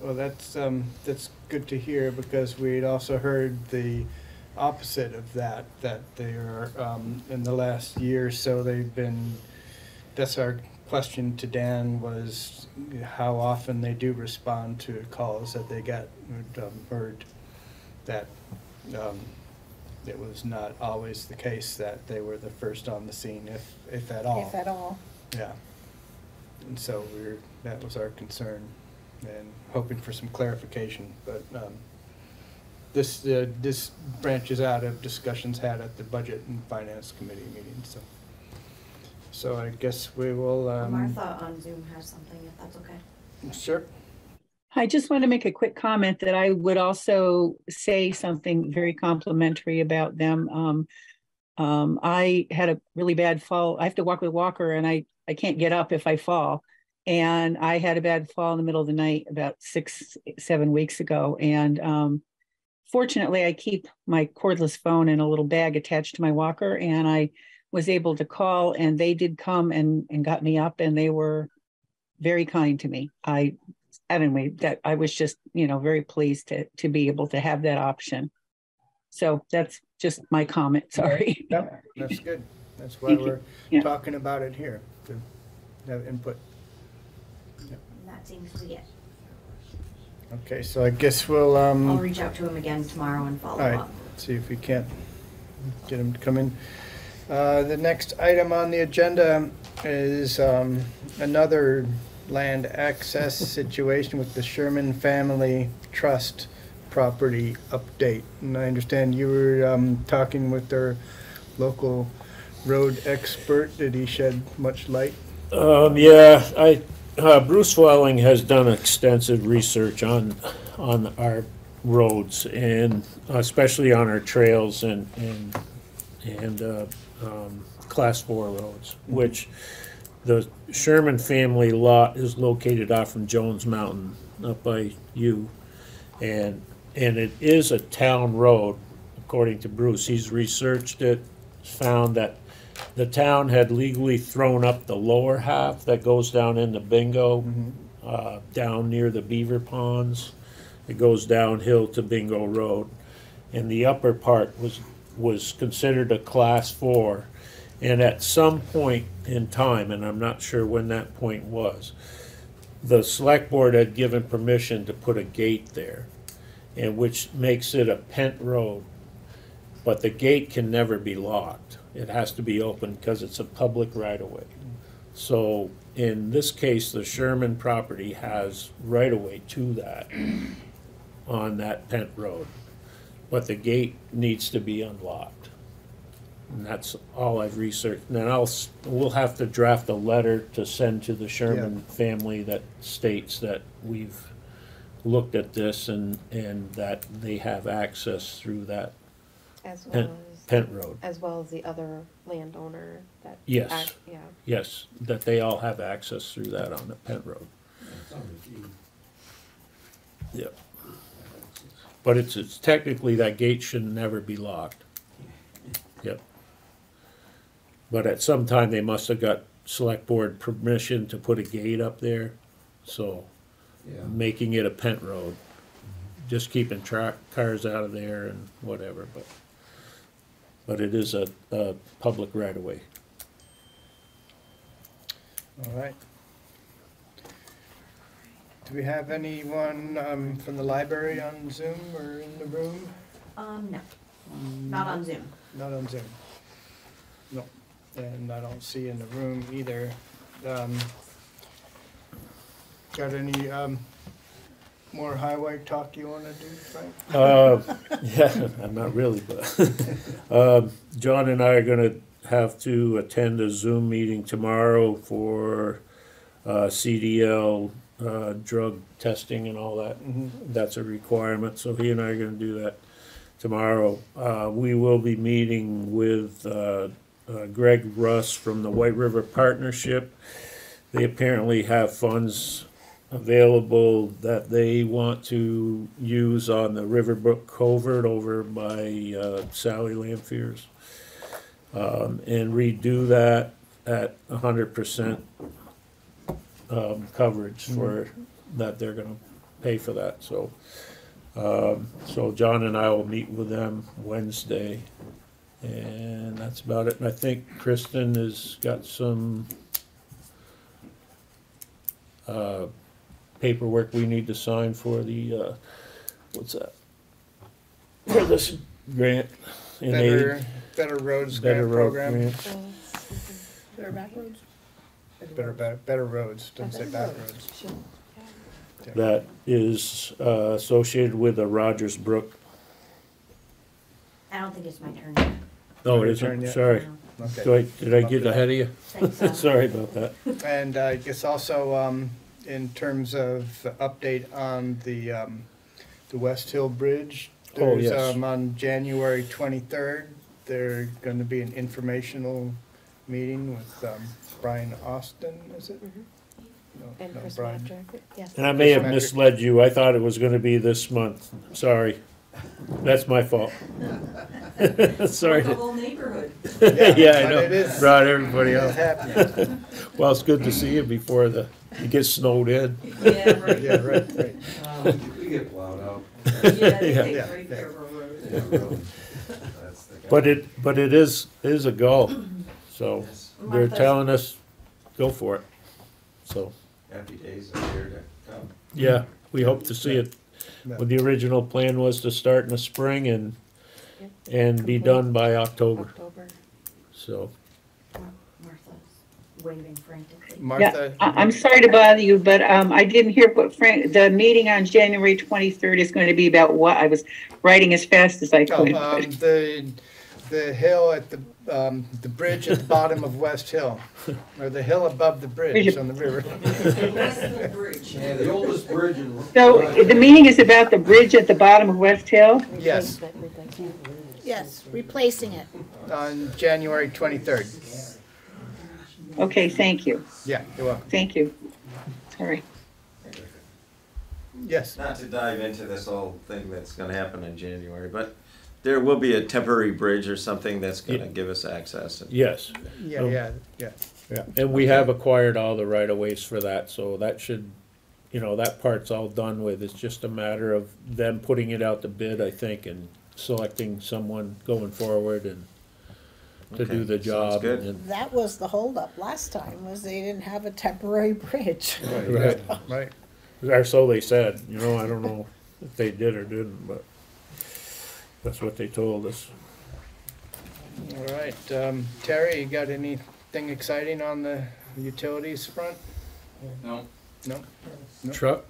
Well, that's, um, that's good to hear because we'd also heard the opposite of that, that they are, um, in the last year or so, they've been, that's our question to Dan was how often they do respond to calls that they got um, heard that, um, it was not always the case that they were the first on the scene, if, if at all. If at all. Yeah. And so we're, that was our concern and hoping for some clarification, but, um, this, uh, this branches out of discussions had at the Budget and Finance Committee meeting, so. So I guess we will, um. Martha on Zoom has something, if that's okay. Sure. I just want to make a quick comment that I would also say something very complimentary about them. Um, um, I had a really bad fall. I have to walk with a walker and I, I can't get up if I fall. And I had a bad fall in the middle of the night about six, seven weeks ago. And um, fortunately, I keep my cordless phone in a little bag attached to my walker. And I was able to call and they did come and, and got me up and they were very kind to me. I anyway, that I was just, you know, very pleased to to be able to have that option. So that's just my comment, *laughs* sorry. Yep, that's good. That's why Thank we're Yeah. talking about it here, to have input. That seems to be it. Okay, so I guess we'll, um. I'll reach out to him again tomorrow and follow All right, up. see if we can't get him to come in. Uh, The next item on the agenda is um, another land access situation with the Sherman Family Trust property update. And I understand you were um, talking with their local road expert. Did he shed much light? Um, yeah, I, uh, Bruce Welling has done extensive research on, on our roads and especially on our trails and, and, and, uh, um, class four roads, which the Sherman family lot is located off from Jones Mountain up by you. And, and it is a town road, according to Bruce. He's researched it, found that the town had legally thrown up the lower half that goes down into Bingo, uh, down near the beaver ponds. It goes downhill to Bingo Road. And the upper part was, was considered a class four. And at some point in time, and I'm not sure when that point was, the select board had given permission to put a gate there, and which makes it a pent road. But the gate can never be locked. It has to be open because it's a public right of way. So in this case, the Sherman property has right of way to that on that pent road. But the gate needs to be unlocked. And that's all I've researched. And then I'll, s- we'll have to draft a letter to send to the Sherman family that states that we've looked at this and, and that they have access through that As well Pent, as, Pent Road. as well as the other landowner that. Yes. act- Yeah. Yes, that they all have access through that on the Pent Road. Yep. But it's, it's technically, that gate should never be locked. Yep. But at some time, they must have got select board permission to put a gate up there, so making it a Pent Road. Just keeping track, cars out of there and whatever, but, but it is a, a public right of way. All right. Do we have anyone um, from the library on Zoom or in the room? Um, no, not on Zoom. Not on Zoom. No, and I don't see in the room either. Um, Got any um, more highway talk you wanna do, Frank? Uh, yeah, I'm *laughs* not really, but, *laughs* um, John and I are gonna have to attend a Zoom meeting tomorrow for, uh, CDL, uh, drug testing and all that. Mhm. That's a requirement, so he and I are gonna do that tomorrow. Uh, we will be meeting with, uh, uh, Greg Russ from the White River Partnership. They apparently have funds available that they want to use on the Riverbrook Culvert over by uh, Sally Lampiers. Um, and redo that at hundred percent um, coverage for, that they're gonna pay for that, so. Um, so John and I will meet with them Wednesday, and that's about it. And I think Kristen has got some uh, paperwork we need to sign for the, uh, what's that? For this grant in Better, aid. Better Roads Better Grant Road Program? Grant. Better back roads? Better, better, better roads, doesn't say back roads. That is, uh, associated with the Rogers Brook. I don't think it's my turn yet. Oh, it Turn isn't, yet? sorry. Okay. Do I, did I get ahead of you? Think so. *laughs* Sorry about that. And I guess also, um, in terms of update on the, um, the West Hill Bridge. Oh, There's, yes. um, on January twenty-third, there gonna be an informational meeting with, um, Brian Austin, is it? No, And no, Chris Brian. Patrick, yes. And I may have misled you. I thought it was gonna be this month. Sorry. That's my fault. *laughs* Sorry. The to- whole neighborhood. *laughs* Yeah, I but know. it is- Brought everybody It's else. happening. *laughs* Well, it's good to see you before the, it gets snowed in. Yeah, right. Yeah, right, right. Um, We get plowed out. Yeah, they Yeah. take Yeah, great yeah. care of our roads. Yeah, really. But it, but it is, is a goal, so they're Martha's- telling us, go for it. So, Happy days are here to come. yeah, we hope to see it. Well, the original plan was to start in the spring and, and be done by October, October. so. Martha's waving frantically. Martha? I, I'm sorry to bother you, but, um, I didn't hear what Frank, the meeting on January twenty-third is going to be about what? I was writing as fast as I Oh, could. um, the, the hill at the, um, the bridge at the bottom of West Hill, or the hill above the bridge on the river. Yeah, the oldest bridge in. So the meeting is about the bridge at the bottom of West Hill? Yes, Yes, replacing it. on January twenty-third. Okay, thank you, Yeah, you're welcome. thank you. Sorry. Yes, Not to dive into this whole thing that's gonna happen in January, but there will be a temporary bridge or something that's gonna give us access. Yes. yeah, yeah, um, yeah. Yeah, and we have acquired all the right of ways for that, so that should, you know, that part's all done with. It's just a matter of them putting it out to bid, I think, and selecting someone going forward and to do Okay, the sounds job. good. and- That was the holdup last time, was they didn't have a temporary *laughs* bridge. Right, Right. or so they said, you know, I don't know if they did or didn't, but that's what they told us. All right, um, Terry, you got anything exciting on the utilities front? No, No? No? Truck?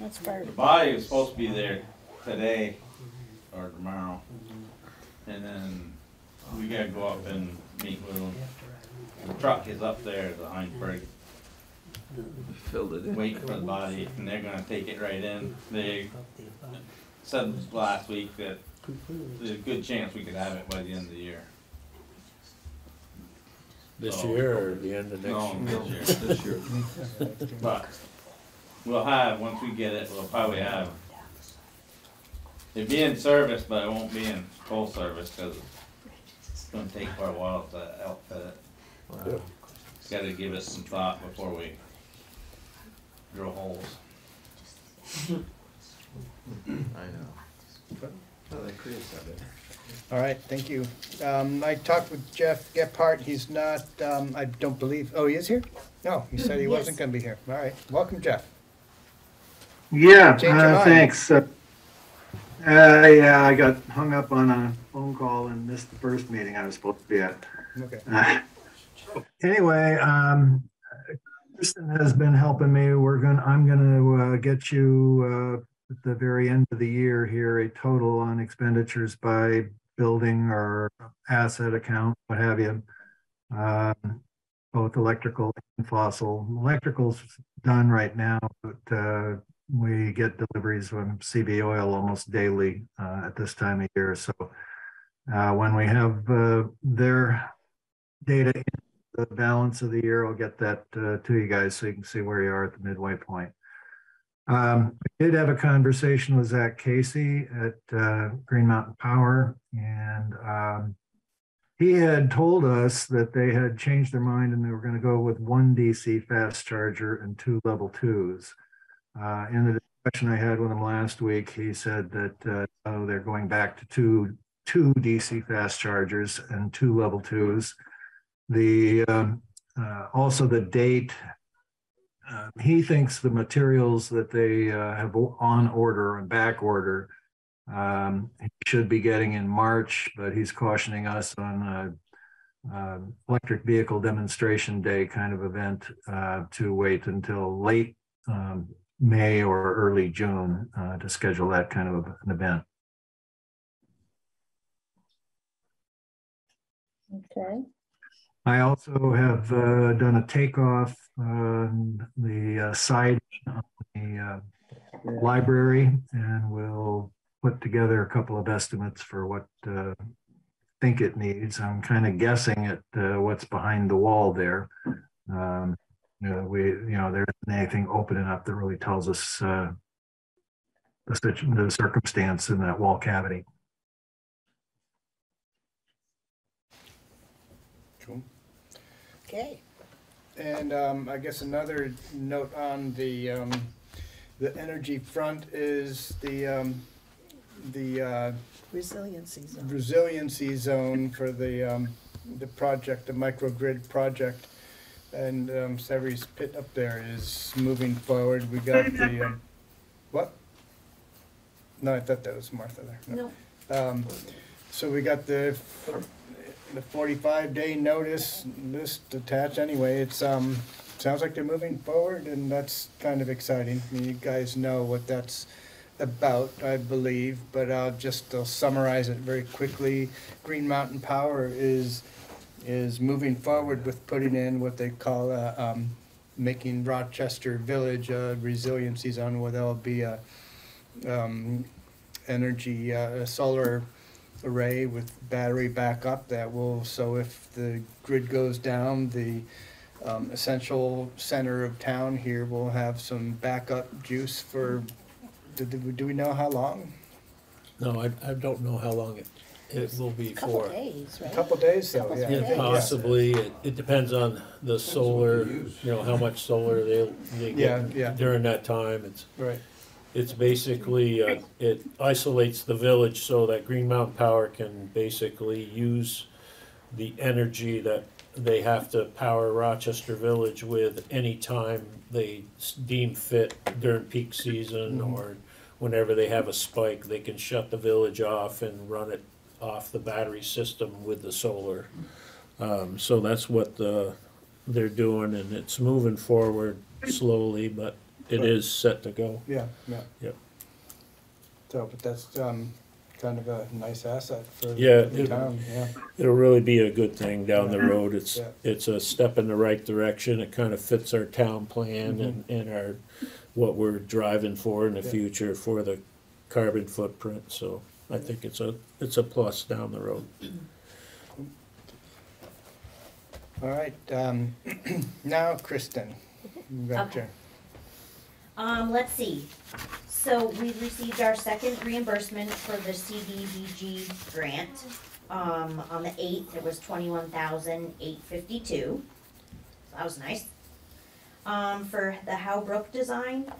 That's part the body was supposed to be there today or tomorrow. And then we gotta go up and meet with them. The truck is up there, the Heinsberg, Filled it in. waiting for the body, and they're gonna take it right in. They said last week that there's a good chance we could have it by the end of the year. This So- year or the end of No, next year? this year. This year. But we'll have, once we get it, we'll probably have, it'd be in service, but it won't be in full service, cause it's gonna take quite a while to outfit it. Wow. Gotta give it some thought before we drill holes. *laughs* I know. Oh, they created something. All right, thank you. Um, I talked with Jeff Gephardt, he's not, um, I don't believe, oh, he is here? No, he said he wasn't gonna be here. All right, welcome, Jeff. Yeah, Change your uh, mind. thanks. Uh, uh, yeah, I got hung up on a phone call and missed the first meeting I was supposed to be at. Okay. Uh, *laughs* Anyway, um, Kristen has been helping me. We're gonna, I'm gonna, uh, get you, uh, at the very end of the year here, a total on expenditures by building or asset account, what have you. Um, both electrical and fossil. Electrical's done right now, but, uh, we get deliveries from CB Oil almost daily, uh, at this time of year, so. Uh, when we have, uh, their data in the balance of the year, I'll get that, uh, to you guys so you can see where you are at the midway point. Um, I did have a conversation with Zach Casey at, uh, Green Mountain Power and, um, he had told us that they had changed their mind and they were gonna go with one DC fast charger and two level twos. Uh, in the discussion I had with him last week, he said that, uh, oh, they're going back to two, two DC fast chargers and two level twos. The, um, uh, also the date, uh, he thinks the materials that they, uh, have on order and back order, um, he should be getting in March, but he's cautioning us on, uh, um, electric vehicle demonstration day kind of event, uh, to wait until late, um, May or early June, uh, to schedule that kind of an event. Okay. I also have uh, done a takeoff the uh, side of the uh, library and we'll put together a couple of estimates for what uh, I think it needs. I'm kind of guessing at uh, what's behind the wall there. Um, you know, we, you know, there isn't anything opening up that really tells us uh, the, the circumstance in that wall cavity. Cool. Okay. And um, I guess another note on the, um, the energy front is the, um, the uh, Resiliency zone. resiliency zone for the, um, the project, the microgrid project. And, um, Severy's pit up there is moving forward. We got the, um, what? No, I thought that was Martha there. No. Um, so we got the, the forty-five day notice list attached anyway. It's, um, sounds like they're moving forward and that's kind of exciting. I mean, you guys know what that's about, I believe, but I'll just, I'll summarize it very quickly. Green Mountain Power is, is moving forward with putting in what they call, uh, um, making Rochester Village a resiliency zone where there'll be a, um, energy, uh, solar array with battery backup that will, so if the grid goes down, the um, essential center of town here will have some backup juice for, do, do do we know how long? No, I, I don't know how long it, it will be Couple for. days, A right? couple days though, Couple, yeah. I three Yeah, think, yeah. possibly, it, it depends on the solar, you know, how much solar they, they Yeah, get during that time, it's, Right, it's basically, uh, it isolates the village so that Green Mountain Power can basically use the energy that they have to power Rochester Village with anytime they s- deem fit during peak season Mhm. or whenever they have a spike, they can shut the village off and run it off the battery system with the solar. Um, so that's what the, they're doing and it's moving forward slowly, but it Right. is set to go. yeah, yeah. Yep. So, but that's, um, kind of a nice asset for Yeah, the it- town, yeah. It'll really be a good thing down the road. It's, Yeah. it's a step in the right direction. It kind of fits our town plan and, and our, what we're driving for in the Mm-hmm. Yeah. future for the carbon footprint. So I think it's a, it's a plus down the road. All right, um, *clears throat* now Kristen, you got Okay. your, Um, let's see. So we received our second reimbursement for the CDBG grant. Um, on the eighth, it was twenty-one thousand eight fifty-two. That was nice. Um, for the Howbrook design,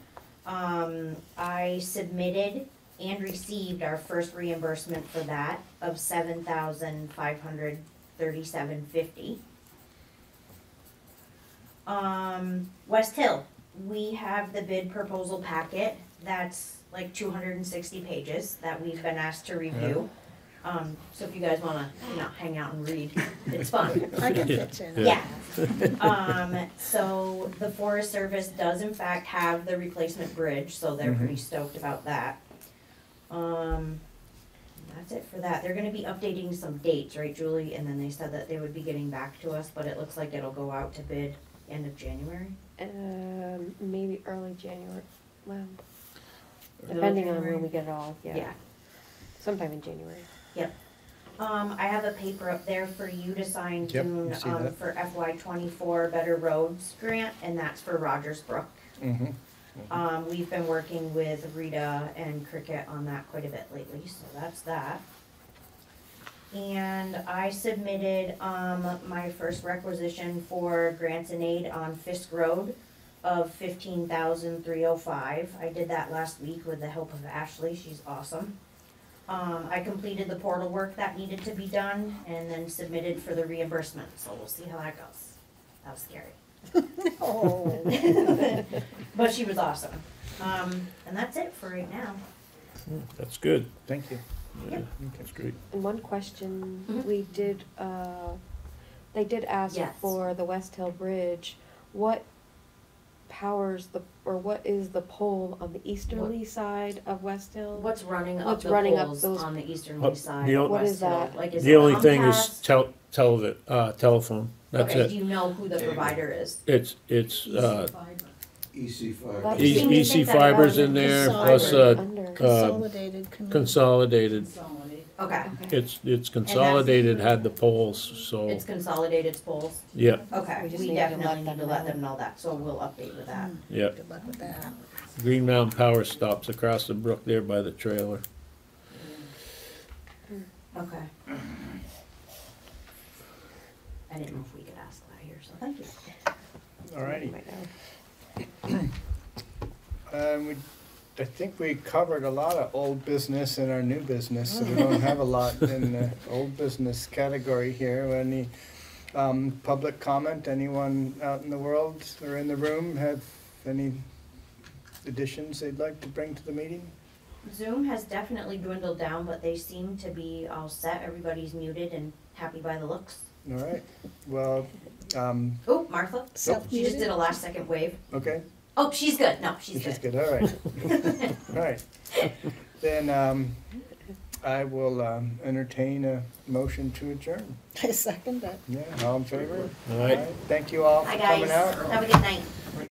um, I submitted and received our first reimbursement for that of seven thousand five hundred thirty-seven fifty. Um, West Hill, we have the bid proposal packet, that's like two hundred and sixty pages that we've been asked to review. Um, so if you guys wanna, you know, hang out and read, it's fun. *laughs* I can fit in. Yeah. Um, so the Forest Service does in fact have the replacement bridge, so they're pretty stoked about that. Um, that's it for that. They're gonna be updating some dates, right, Julie? And then they said that they would be getting back to us, but it looks like it'll go out to bid end of January. Um, maybe early January, well, Middle depending on January? when we get it all, yeah. Yeah. Sometime in January. Um, I have a paper up there for you to sign Yep, June, I see um, that. for FY twenty-four Better Roads Grant, and that's for Rogers Brook. mhm. Um, we've been working with Rita and Cricket on that quite a bit lately, so that's that. And I submitted, um, my first requisition for grants and aid on Fisk Road of fifteen thousand three oh five. I did that last week with the help of Ashley, she's awesome. Um, I completed the portal work that needed to be done and then submitted for the reimbursement, so we'll see how that goes. That was scary. Oh, *laughs* But she was awesome. Um, and that's it for right now. That's good. Thank you. Yep. That's great. And one question, Mhm. we did, uh, they did ask Yes. for the West Hill Bridge. What powers the, or what is the pole on the easterly side of West Hill? What's running up What's the running up poles those- on the Uh, easterly side the of o- West Hill? that? Like, is The it only thing is Comcast? tel- televi- uh, telephone. That's Okay, do it. you know who the provider is? It's, it's, uh, ECFiber. That's- E- Just made EC think that fibers in was there, plus, uh, Under. uh, consolidated. commu- consolidated. Okay, It's, it's consolidated, had the poles, so, it's consolidated poles. yeah, Okay, We just we need to let definitely need to let know. them know that, so we'll update with that. yeah. Good luck with that. Green Mountain Power stops across the brook there by the trailer. Okay. I didn't know if we could ask that here, so thank you. All righty. Might know. Um, we I think we covered a lot of old business in our new business, so we don't have a lot in the *laughs* old business category here. Any um, public comment? Anyone out in the world or in the room have any additions they'd like to bring to the meeting? Zoom has definitely dwindled down, but they seem to be all set. Everybody's muted and happy by the looks. All right, well, um, Oh, Martha? She just Self-muted? did a last second wave. okay. Oh, she's good. No, she's Which is good. good, all right. *laughs* All right. Then um, I will um, entertain a motion to adjourn. I second that. Yeah, all in favor? All right. Thank you all for Hi, coming guys. out. Have a good night.